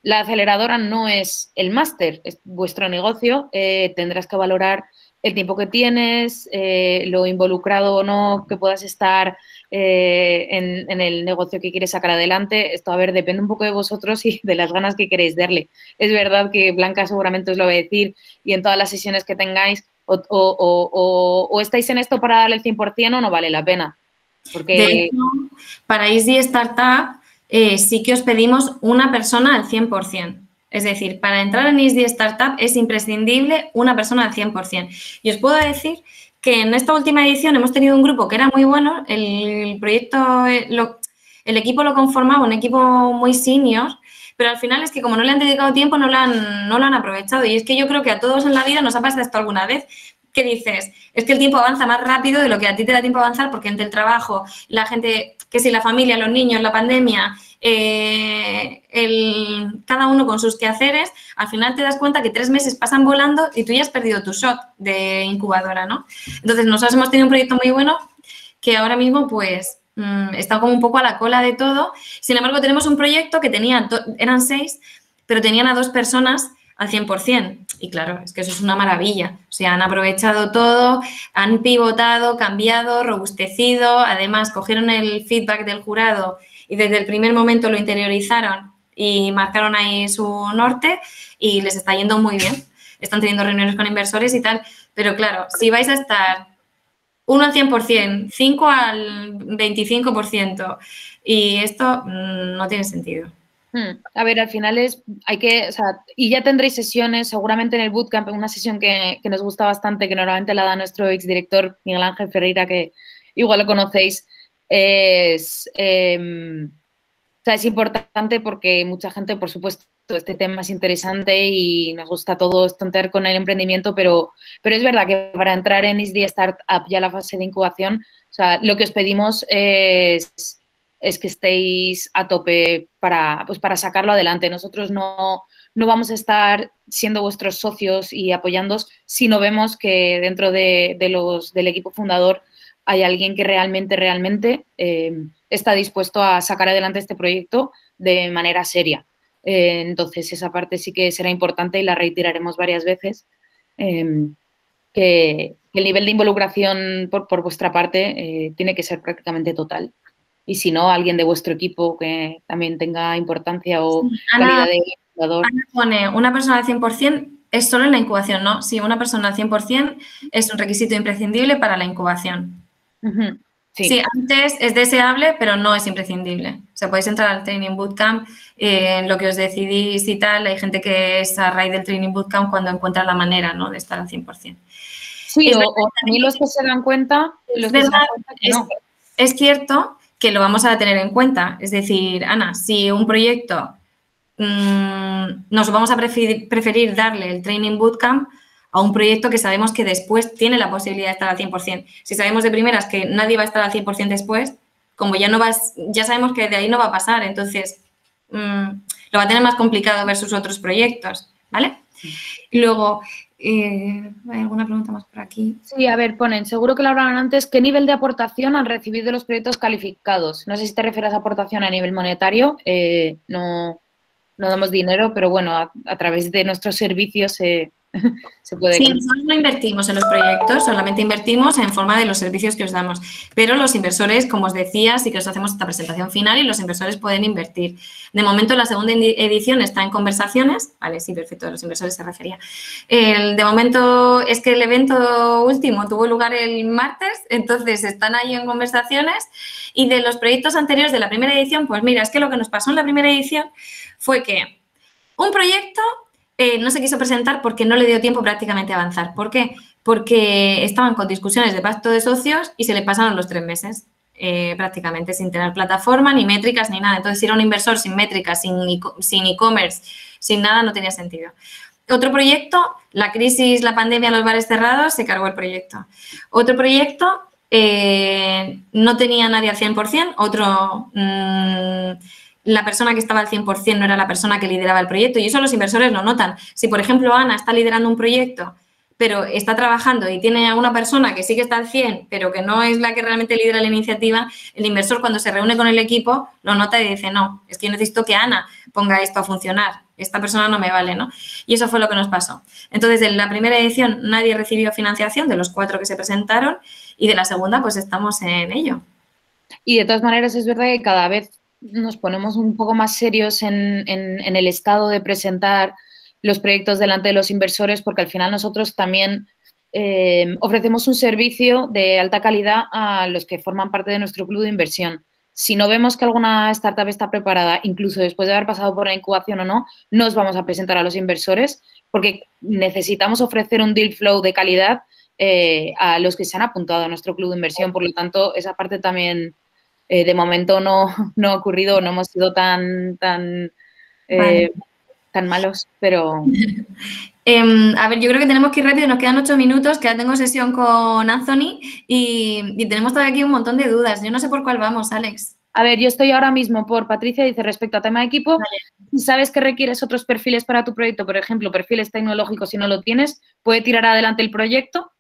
la aceleradora no es el máster, es vuestro negocio, eh, tendrás que valorar el tiempo que tienes, eh, lo involucrado o no que puedas estar en, en, el negocio que quieres sacar adelante. Esto, a ver, depende un poco de vosotros y de las ganas que queréis darle. Es verdad que Blanca seguramente os lo va a decir y en todas las sesiones que tengáis, o, estáis en esto para darle el 100% o no vale la pena. Porque... De para Easy Startup eh, sí que os pedimos una persona al 100%. Es decir, para entrar en Easy Startup es imprescindible una persona al 100%. Y os puedo decir que en esta última edición hemos tenido un grupo que era muy bueno, el proyecto, eh, el equipo lo conformaba un equipo muy senior pero al final es que como no le han dedicado tiempo, no lo han, no lo han aprovechado. Y es que yo creo que a todos en la vida nos ha pasado esto alguna vez. ¿Qué dices? Es que el tiempo avanza más rápido de lo que a ti te da tiempo a avanzar porque entre el trabajo, la gente, que si la familia, los niños, la pandemia, eh, el, cada uno con sus quehaceres, al final te das cuenta que tres meses pasan volando y tú ya has perdido tu shot de incubadora, ¿no? Entonces, nosotros hemos tenido un proyecto muy bueno que ahora mismo, pues, Mm, está como un poco a la cola de todo. Sin embargo, tenemos un proyecto que tenía, eran seis, pero tenían a dos personas al 100%. Y claro, es que eso es una maravilla. O sea, han aprovechado todo, han pivotado, cambiado, robustecido, además cogieron el feedback del jurado y desde el primer momento lo interiorizaron y marcaron ahí su norte y les está yendo muy bien. Están teniendo reuniones con inversores y tal. Pero claro, si vais a estar 1 al 100%, 5 al 25%. Y esto mm, no tiene sentido. Hmm. A ver, al final es, hay que, o sea, y ya tendréis sesiones, seguramente en el bootcamp, una sesión que, nos gusta bastante, que normalmente la da nuestro exdirector Miguel Ángel Ferreira, que igual lo conocéis, es, em, o sea, es importante porque mucha gente, por supuesto, este tema es interesante y nos gusta todo estontear con el emprendimiento, pero, pero es verdad que para entrar en ISD Startup ya la fase de incubación, o sea, lo que os pedimos es, es que estéis a tope para, pues para sacarlo adelante. Nosotros no, no vamos a estar siendo vuestros socios y apoyándoos si no vemos que dentro de, los, del equipo fundador hay alguien que realmente, realmente eh, está dispuesto a sacar adelante este proyecto de manera seria. Eh, entonces, esa parte sí que será importante y la reiteraremos varias veces. Em, que el nivel de involucración por, vuestra parte eh, tiene que ser prácticamente total. Y si no, alguien de vuestro equipo que también tenga importancia o calidad de jugador. Ana pone, una persona al 100% es solo en la incubación, ¿no? Sí, una persona al 100% es un requisito imprescindible para la incubación. sí. antes es deseable, pero no es imprescindible. O sea, podéis entrar al Training Bootcamp, eh, en lo que os decidís y tal. Hay gente que es a raíz del Training Bootcamp cuando encuentra la manera, ¿no? De estar al 100%. Sí, o, a mí los que se dan cuenta, los que es cierto que lo vamos a tener en cuenta. Es decir, Ana, si un proyecto mm, nos vamos a preferir, darle el training bootcamp a un proyecto que sabemos que después tiene la posibilidad de estar al 100%. Si sabemos de primeras que nadie va a estar al 100% después, como ya no vas, ya sabemos que de ahí no va a pasar, entonces mm, lo va a tener más complicado versus otros proyectos, ¿vale? luego, eh, ¿Hay alguna pregunta más por aquí? Sí, a ver, ponen, seguro que lo hablaban antes, ¿qué nivel de aportación han recibido los proyectos calificados? No sé si te refieres a aportación a nivel monetario, eh, no, no damos dinero, pero bueno, a, través de nuestros servicios se, se puede... Sí, nosotros no invertimos en los proyectos, solamente invertimos en forma de los servicios que os damos. Pero los inversores, como os decía, sí que os hacemos esta presentación final y los inversores pueden invertir. De momento, la segunda edición está en conversaciones. Vale, sí, perfecto, los inversores se refería. de momento, es que el evento último tuvo lugar el martes, entonces están ahí en conversaciones. Y de los proyectos anteriores de la primera edición, pues mira, es que lo que nos pasó en la primera edición fue que un proyecto eh, no se quiso presentar porque no le dio tiempo prácticamente a avanzar. ¿Por qué? Porque estaban con discusiones de pacto de socios y se le pasaron los tres meses. Eh, prácticamente sin tener plataforma, ni métricas, ni nada. Entonces, si era un inversor sin métricas, sin e-commerce, sin nada, no tenía sentido. Otro proyecto, la crisis, la pandemia, los bares cerrados, se cargó el proyecto. Otro proyecto, eh, no tenía nadie al 100%. Otro, mm, la persona que estaba al 100% no era la persona que lideraba el proyecto y eso los inversores lo notan. Si, por ejemplo, Ana está liderando un proyecto, pero está trabajando y tiene a una persona que sí que está al 100, pero que no es la que realmente lidera la iniciativa, el inversor cuando se reúne con el equipo lo nota y dice, no, es que yo necesito que Ana ponga esto a funcionar, esta persona no me vale, ¿no? Y eso fue lo que nos pasó. Entonces, en la primera edición nadie recibió financiación de los cuatro que se presentaron y de la segunda pues estamos en ello. Y de todas maneras es verdad que cada vez nos ponemos un poco más serios en, el estado de presentar los proyectos delante de los inversores, porque al final nosotros también eh, ofrecemos un servicio de alta calidad a los que forman parte de nuestro club de inversión. Si no vemos que alguna startup está preparada, incluso después de haber pasado por la incubación o no, nos vamos a presentar a los inversores porque necesitamos ofrecer un deal flow de calidad eh, a los que se han apuntado a nuestro club de inversión. Por lo tanto, esa parte también eh, de momento no, no, ha ocurrido, no hemos sido tan, tan, eh, tan malos, pero... Em, a ver, yo creo que tenemos que ir rápido, nos quedan ocho minutos, que ya tengo sesión con Anthony y, tenemos todavía aquí un montón de dudas. Yo no sé por cuál vamos, Alex. A ver, yo estoy ahora mismo por Patricia, dice respecto a tema de equipo, ¿sabes que requieres otros perfiles para tu proyecto? Por ejemplo, perfiles tecnológicos, si no lo tienes, ¿puede tirar adelante el proyecto?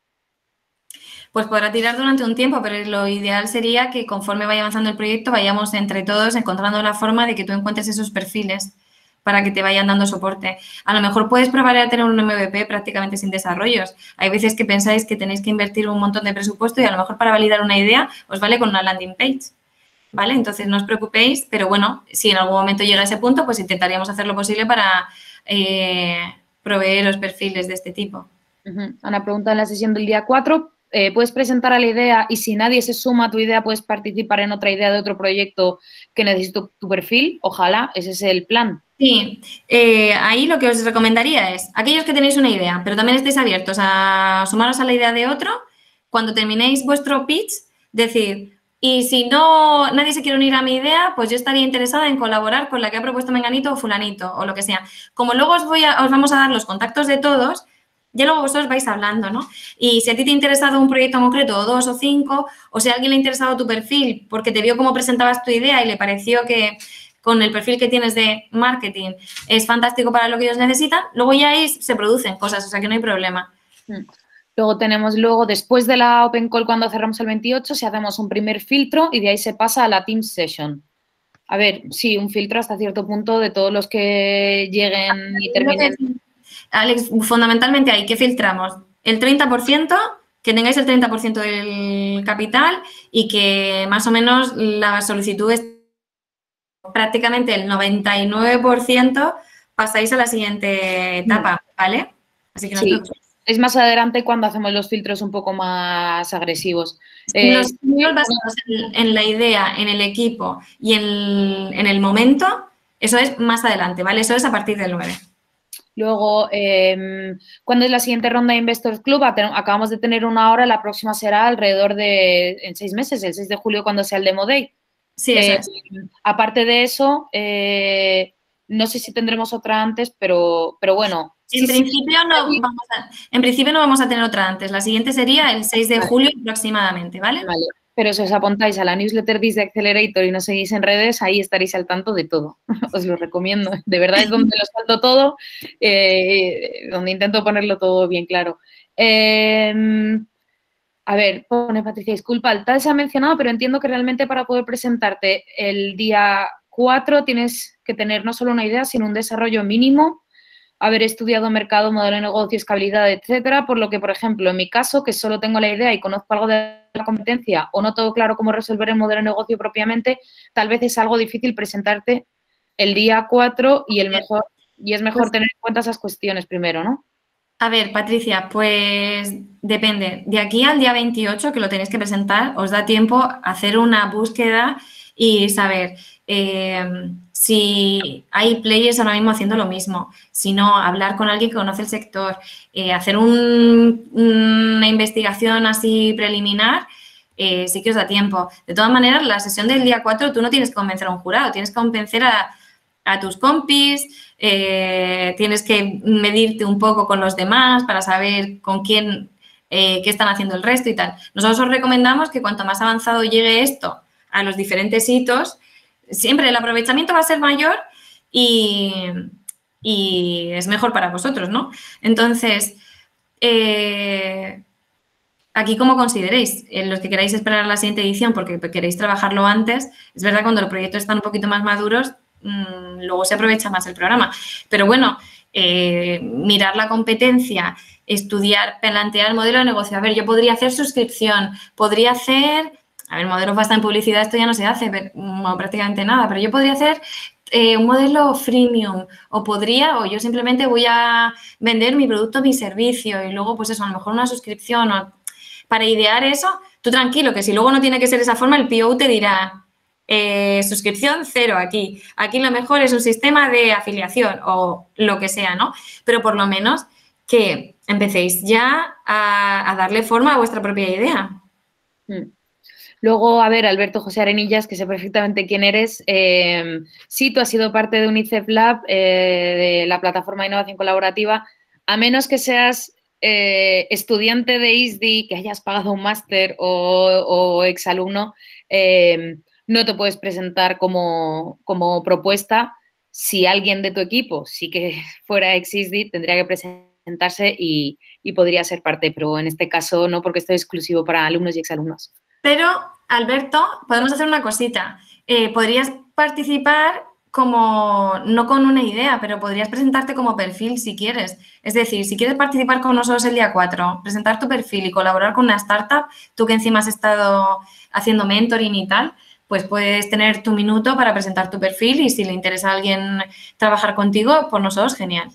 Pues podrá tirar durante un tiempo, pero lo ideal sería que conforme vaya avanzando el proyecto vayamos entre todos encontrando la forma de que tú encuentres esos perfiles para que te vayan dando soporte. A lo mejor puedes probar a tener un MVP prácticamente sin desarrollos. Hay veces que pensáis que tenéis que invertir un montón de presupuesto y a lo mejor para validar una idea os vale con una landing page. ¿Vale? Entonces no os preocupéis, pero bueno, si en algún momento llega a ese punto, pues intentaríamos hacer lo posible para eh, proveer los perfiles de este tipo. Ana pregunta en la sesión del día 4, eh, puedes presentar a la idea y si nadie se suma a tu idea, puedes participar en otra idea de otro proyecto que necesite tu perfil. Ojalá, ese es el plan. Sí, eh, ahí lo que os recomendaría es, aquellos que tenéis una idea, pero también estéis abiertos a sumaros a la idea de otro, cuando terminéis vuestro pitch, decir, y si no, nadie se quiere unir a mi idea, pues yo estaría interesada en colaborar con la que ha propuesto Menganito o Fulanito o lo que sea. Como luego os, voy a, os vamos a dar los contactos de todos, ya luego vosotros vais hablando, ¿no? Y si a ti te ha interesado un proyecto concreto, o dos o cinco, o si a alguien le ha interesado tu perfil porque te vio cómo presentabas tu idea y le pareció que con el perfil que tienes de marketing es fantástico para lo que ellos necesitan, luego ya ahí se producen cosas, o sea que no hay problema. Mm. Luego tenemos, luego después de la Open Call cuando cerramos el 28, si hacemos un primer filtro y de ahí se pasa a la Team Session. A ver, sí, un filtro hasta cierto punto de todos los que lleguen y terminen Alex, fundamentalmente ahí, ¿qué filtramos? El 30% que tengáis el 30% del capital y que más o menos la solicitud es prácticamente el 99% pasáis a la siguiente etapa, ¿vale? Así que sí. Es más adelante cuando hacemos los filtros un poco más agresivos. los eh, filtros basados en, la idea, en el equipo y en, el momento, eso es más adelante, ¿vale? Eso es a partir del 9. Luego, eh, ¿cuándo es la siguiente ronda de Investors Club? Acabamos de tener una hora, la próxima será alrededor de, en seis meses, el 6 de julio cuando sea el Demo Day. Sí, eso eh, Aparte de eso, eh, no sé si tendremos otra antes, pero, pero bueno. En, principio no vamos a, en principio no vamos a tener otra antes. La siguiente sería el 6 de julio aproximadamente, ¿vale? Vale. Pero si os apuntáis a la newsletter de Accelerator y nos seguís en redes, ahí estaréis al tanto de todo. os lo recomiendo. De verdad es donde lo salto todo, eh, donde intento ponerlo todo bien claro. Em, a ver, pone Patricia, disculpa, el tal se ha mencionado, pero entiendo que realmente para poder presentarte el día 4 tienes que tener no solo una idea, sino un desarrollo mínimo, haber estudiado mercado, modelo de negocio, escalabilidad, etcétera. Por lo que, por ejemplo, en mi caso, que solo tengo la idea y conozco algo de la competencia o no todo claro cómo resolver el modelo de negocio propiamente, tal vez es algo difícil presentarte el día 4 y el mejor y es mejor pues tener en cuenta esas cuestiones primero, ¿no? A ver, Patricia, pues depende. De aquí al día 28, que lo tenéis que presentar, os da tiempo a hacer una búsqueda y saber eh, si hay players ahora mismo haciendo lo mismo, si no, hablar con alguien que conoce el sector, eh, hacer una investigación así preliminar, eh, sí que os da tiempo. De todas maneras, la sesión del día 4 tú no tienes que convencer a un jurado, tienes que convencer a, tus compis, tienes que medirte un poco con los demás para saber con quién, qué están haciendo el resto y tal. Nosotros os recomendamos que cuanto más avanzado llegue esto a los diferentes hitos, siempre el aprovechamiento va a ser mayor y, es mejor para vosotros, ¿no? Entonces, eh, aquí como consideréis, en los que queráis esperar la siguiente edición porque queréis trabajarlo antes, es verdad cuando los proyectos están un poquito más maduros, mm, luego se aprovecha más el programa. Pero bueno, eh, mirar la competencia, estudiar, plantear el modelo de negocio. A ver, yo podría hacer suscripción, podría hacer a ver, modelos basta en publicidad, esto ya no se hace, prácticamente nada, pero yo podría hacer eh, un modelo freemium o podría, o yo simplemente voy a vender mi producto, mi servicio y luego, pues eso, a lo mejor una suscripción o para idear eso, tú tranquilo, que si luego no tiene que ser esa forma, el PO te dirá, eh, suscripción cero aquí. Aquí lo mejor es un sistema de afiliación o lo que sea, ¿no? Pero por lo menos que empecéis ya a, darle forma a vuestra propia idea. Mm. Luego, a ver, Alberto José Arenillas, que sé perfectamente quién eres. Eh, sí, tú has sido parte de UNICEF Lab, eh, de la plataforma de innovación colaborativa. A menos que seas eh, estudiante de ISDI, que hayas pagado un máster o, exalumno, no te puedes presentar como, propuesta. Si alguien de tu equipo sí que fuera ex ISDI, tendría que presentarse y, y podría ser parte, pero en este caso no, porque esto es exclusivo para alumnos y exalumnos. Pero, Alberto, podemos hacer una cosita. Eh, podrías participar como, no con una idea, pero podrías presentarte como perfil si quieres. Es decir, si quieres participar con nosotros el día 4, presentar tu perfil y colaborar con una startup, tú que encima has estado haciendo mentoring y tal, pues puedes tener tu minuto para presentar tu perfil y si le interesa a alguien trabajar contigo, por nosotros, genial.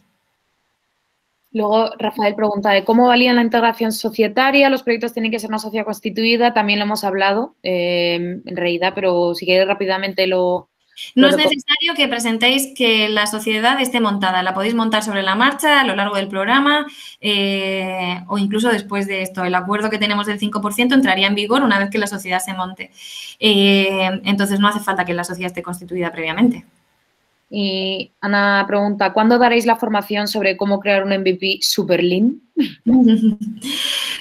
Luego Rafael pregunta de cómo valía la integración societaria, los proyectos tienen que ser una sociedad constituida, también lo hemos hablado eh, en realidad, pero si quieres rápidamente lo... No es necesario que presentéis que la sociedad esté montada, la podéis montar sobre la marcha a lo largo del programa eh, o incluso después de esto. El acuerdo que tenemos del 5% entraría en vigor una vez que la sociedad se monte. Eh, entonces no hace falta que la sociedad esté constituida previamente. Y Ana pregunta, ¿cuándo daréis la formación sobre cómo crear un MVP super lean?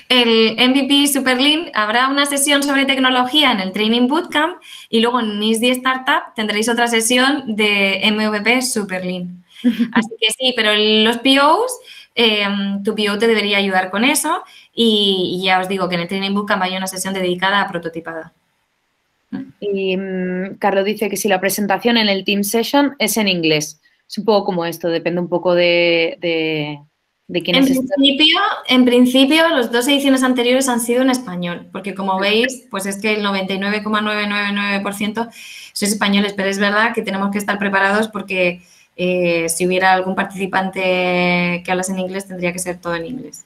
El MVP super lean habrá una sesión sobre tecnología en el Training Bootcamp y luego en ISDI Startup tendréis otra sesión de MVP super lean. Así que sí, pero los POs, em, tu PO te debería ayudar con eso y, y ya os digo que en el Training Bootcamp hay una sesión dedicada a prototipada. Y mm, Carlos dice que si la presentación en el Team Session es en inglés. Es un poco como esto, depende un poco de, ¿De en, principio, en principio, las dos ediciones anteriores han sido en español, porque como veis, pues es que el 99,999% sois españoles, pero es verdad que tenemos que estar preparados porque eh, si hubiera algún participante que hablas en inglés, tendría que ser todo en inglés.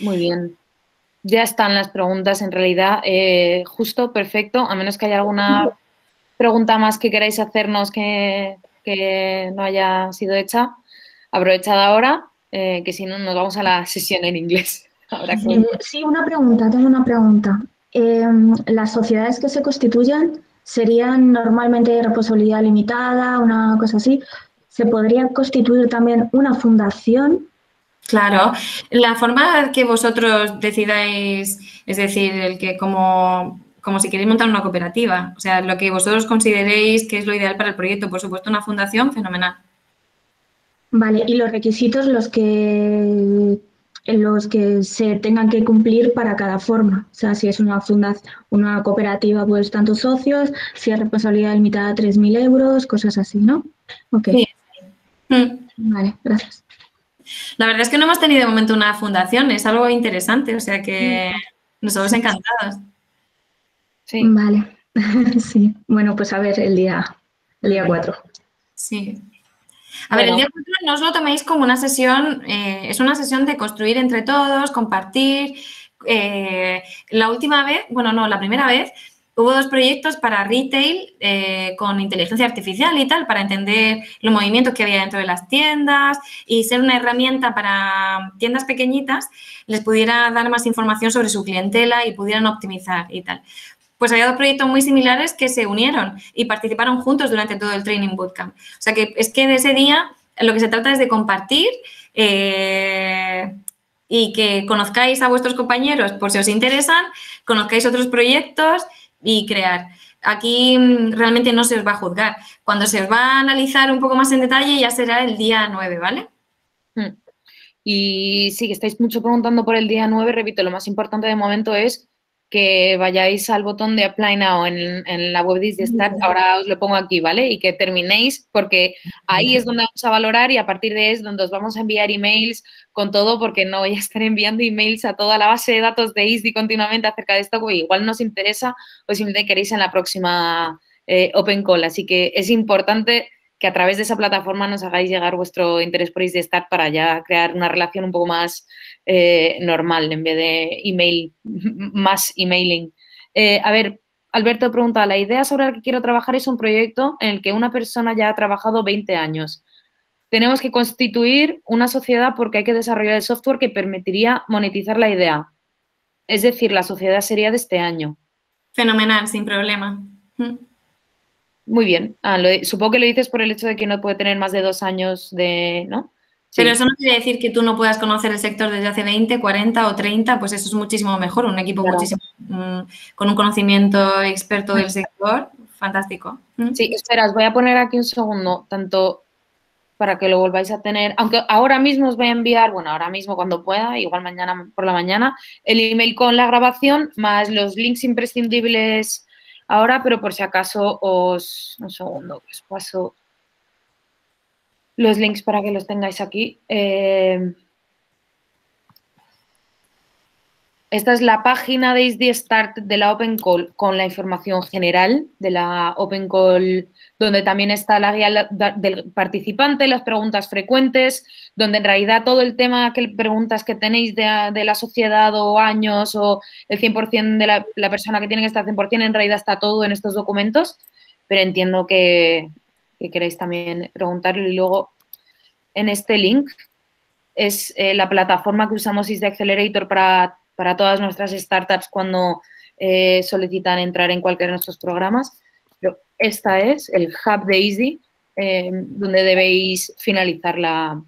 Muy bien. Ya están las preguntas, en realidad, eh, justo, perfecto, a menos que haya alguna pregunta más que queráis hacernos que, no haya sido hecha, aprovechad ahora, eh, que si no nos vamos a la sesión en inglés. Sí, una pregunta, tengo una pregunta. Em, ¿Las sociedades que se constituyen serían normalmente de responsabilidad limitada, una cosa así? ¿Se podría constituir también una fundación Claro, la forma que vosotros decidáis, es decir, el que como, como si queréis montar una cooperativa, o sea, lo que vosotros consideréis que es lo ideal para el proyecto, por supuesto, una fundación, fenomenal. Vale, y los requisitos los que los que se tengan que cumplir para cada forma. O sea, si es una fundación, una cooperativa, pues tantos socios, si es responsabilidad limitada a 3.000 euros, cosas así, ¿no? Ok. Sí. Vale, gracias. La verdad es que no hemos tenido de momento una fundación, es algo interesante, o sea que nos nosotros encantados. Sí. Vale, sí. Bueno, pues a ver el día, el día 4. Sí. A ver, el día 4 no os lo toméis como una sesión, eh, es una sesión de construir entre todos, compartir. Eh, la última vez, bueno, no, la primera vez Hubo dos proyectos para retail eh, con inteligencia artificial y tal, para entender los movimientos que había dentro de las tiendas y ser una herramienta para tiendas pequeñitas, les pudiera dar más información sobre su clientela y pudieran optimizar y tal. Pues había dos proyectos muy similares que se unieron y participaron juntos durante todo el Training Bootcamp. O sea que es que de ese día lo que se trata es de compartir eh, y que conozcáis a vuestros compañeros por si os interesan, conozcáis otros proyectos y crear. Aquí mm, realmente no se os va a juzgar. Cuando se os va a analizar un poco más en detalle ya será el día 9, ¿vale? Hmm. Y sí, que estáis mucho preguntando por el día 9, repito, lo más importante de momento es que vayáis al botón de Apply Now en, la web de Start, ahora os lo pongo aquí, ¿vale? Y que terminéis, porque ahí es donde vamos a valorar y a partir de ahí es donde os vamos a enviar emails con todo, porque no voy a estar enviando emails a toda la base de datos de ISDI continuamente acerca de esto, porque igual nos interesa o simplemente queréis en la próxima eh, Open Call. Así que es importante que a través de esa plataforma nos hagáis llegar vuestro interés por ISDI Start para ya crear una relación un poco más eh, normal en vez de email, más emailing. Eh, a ver, Alberto pregunta, la idea sobre la que quiero trabajar es un proyecto en el que una persona ya ha trabajado 20 años. Tenemos que constituir una sociedad porque hay que desarrollar el software que permitiría monetizar la idea. Es decir, la sociedad sería de este año. Fenomenal, sin problema. Mm. Muy bien. Ah, supongo que lo dices por el hecho de que no puede tener más de dos años de, ¿no? Pero eso no quiere decir que tú no puedas conocer el sector desde hace 20, 40 o 30, pues eso es muchísimo mejor, un equipo muchísimo mm, con un conocimiento experto del sector, fantástico. Mm. Sí, espera, os voy a poner aquí un segundo, tanto para que lo volváis a tener, aunque ahora mismo os voy a enviar, bueno, ahora mismo cuando pueda, igual mañana por la mañana, el email con la grabación más los links imprescindibles ahora, pero por si acaso os, un segundo, os paso los links para que los tengáis aquí. Eh, esta es la página de ISD Start de la Open Call con la información general de la Open Call, donde también está la guía del participante, las preguntas frecuentes, donde en realidad todo el tema que preguntas que tenéis de, la sociedad o años o el 100% de la, persona que tiene que estar 100% en realidad está todo en estos documentos, pero entiendo que, que queréis también preguntarlo. Y luego en este link es eh, la plataforma que usamos ISD Accelerator para, para todas nuestras startups cuando eh, solicitan entrar en cualquiera de nuestros programas. Pero esta es el hub de Easy, eh, donde debéis finalizar la,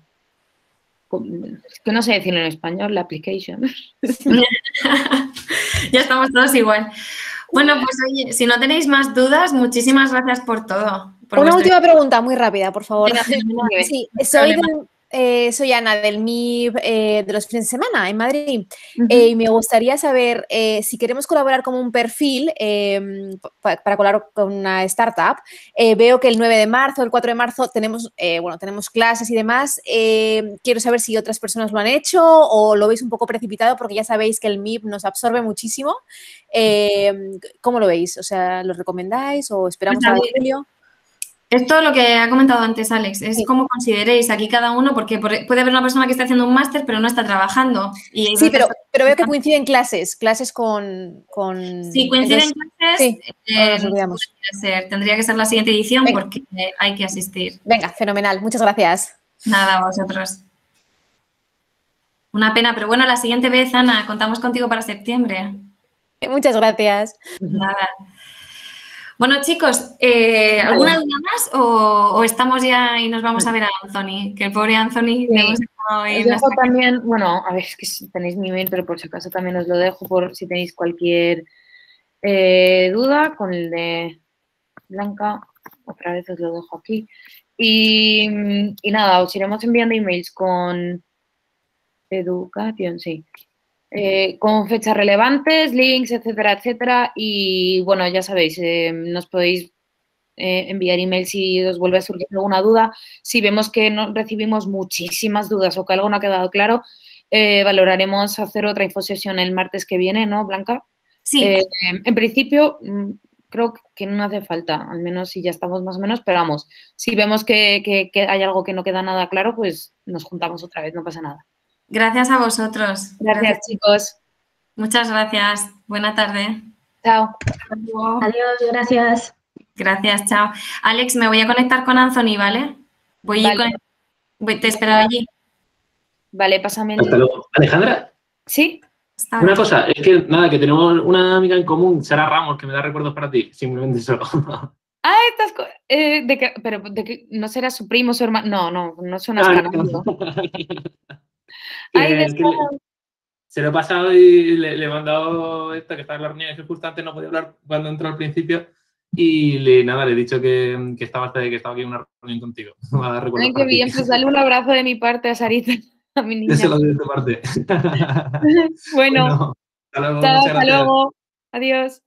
que no sé decirlo en español, la application. ya estamos todos igual. Bueno, pues oye, si no tenéis más dudas, muchísimas gracias por todo. Una última pregunta muy rápida, por favor. Sí, soy eh, soy Ana del MIB eh, de los fines de semana en Madrid eh, y me gustaría saber si queremos colaborar con un perfil em, para colaborar con una startup. veo que el 9 de marzo, el 4 de marzo tenemos, bueno, tenemos clases y demás. quiero saber si otras personas lo han hecho o lo veis un poco precipitado porque ya sabéis que el MIB nos absorbe muchísimo. Em, ¿Cómo lo veis? O sea, ¿lo recomendáis o esperamos pues a julio? Esto lo que ha comentado antes Alex, es como consideréis aquí cada uno, porque puede haber una persona que esté haciendo un máster pero no está trabajando. Y sí, pero, pero veo que coinciden clases, clases con... con... Sí, coinciden clases, eh, tendría que ser la siguiente edición porque hay que asistir. Venga, fenomenal, muchas gracias. Nada, vosotros. Una pena, pero bueno, la siguiente vez, Ana, contamos contigo para septiembre. Muchas gracias. Nada. Bueno, chicos, eh, ¿alguna duda más o, estamos ya y nos vamos a ver a Anthony? Que el pobre Anthony dejo también, bueno, a ver, es que si tenéis mi email, pero por si acaso también os lo dejo por si tenéis cualquier eh, duda con el de Blanca. Otra vez os lo dejo aquí. Y, y nada, os iremos enviando emails con educación, sí. Eh, con fechas relevantes, links, etcétera, etcétera. Y bueno, ya sabéis, eh, nos podéis eh, enviar email si os vuelve a surgir alguna duda. Si vemos que no, recibimos muchísimas dudas o que algo no ha quedado claro, valoraremos hacer otra infosesión el martes que viene, ¿no, Blanca? Sí. en principio, mm, creo que no hace falta, al menos si ya estamos más o menos, pero vamos, si vemos que hay algo que no queda nada claro, pues nos juntamos otra vez, no pasa nada. Gracias a vosotros. Gracias, chicos. Muchas gracias. Buena tarde. Chao. Adiós, gracias. Gracias, chao. Alex, me voy a conectar con Anthony, ¿vale? Voy, a Voy te espero allí. Vale, pásame. Hasta luego. Alejandra. Sí. Una cosa, es que nada, que tenemos una amiga en común, Sara Ramos, que me da recuerdos para ti, simplemente eso. Ah, estas cosas. Eh, pero de que no será su primo, su hermano. No, no, no se lo he pasado y le, he mandado esto que está en la reunión, que justo antes no podía hablar cuando entró al principio. Y le, nada, le he dicho que, que, estaba, que estaba aquí en una reunión contigo. Ay, qué bien, pues dale un abrazo de mi parte a Sarita, a mi niña. Eso lo de tu parte. bueno, hasta luego. hasta luego. Adiós.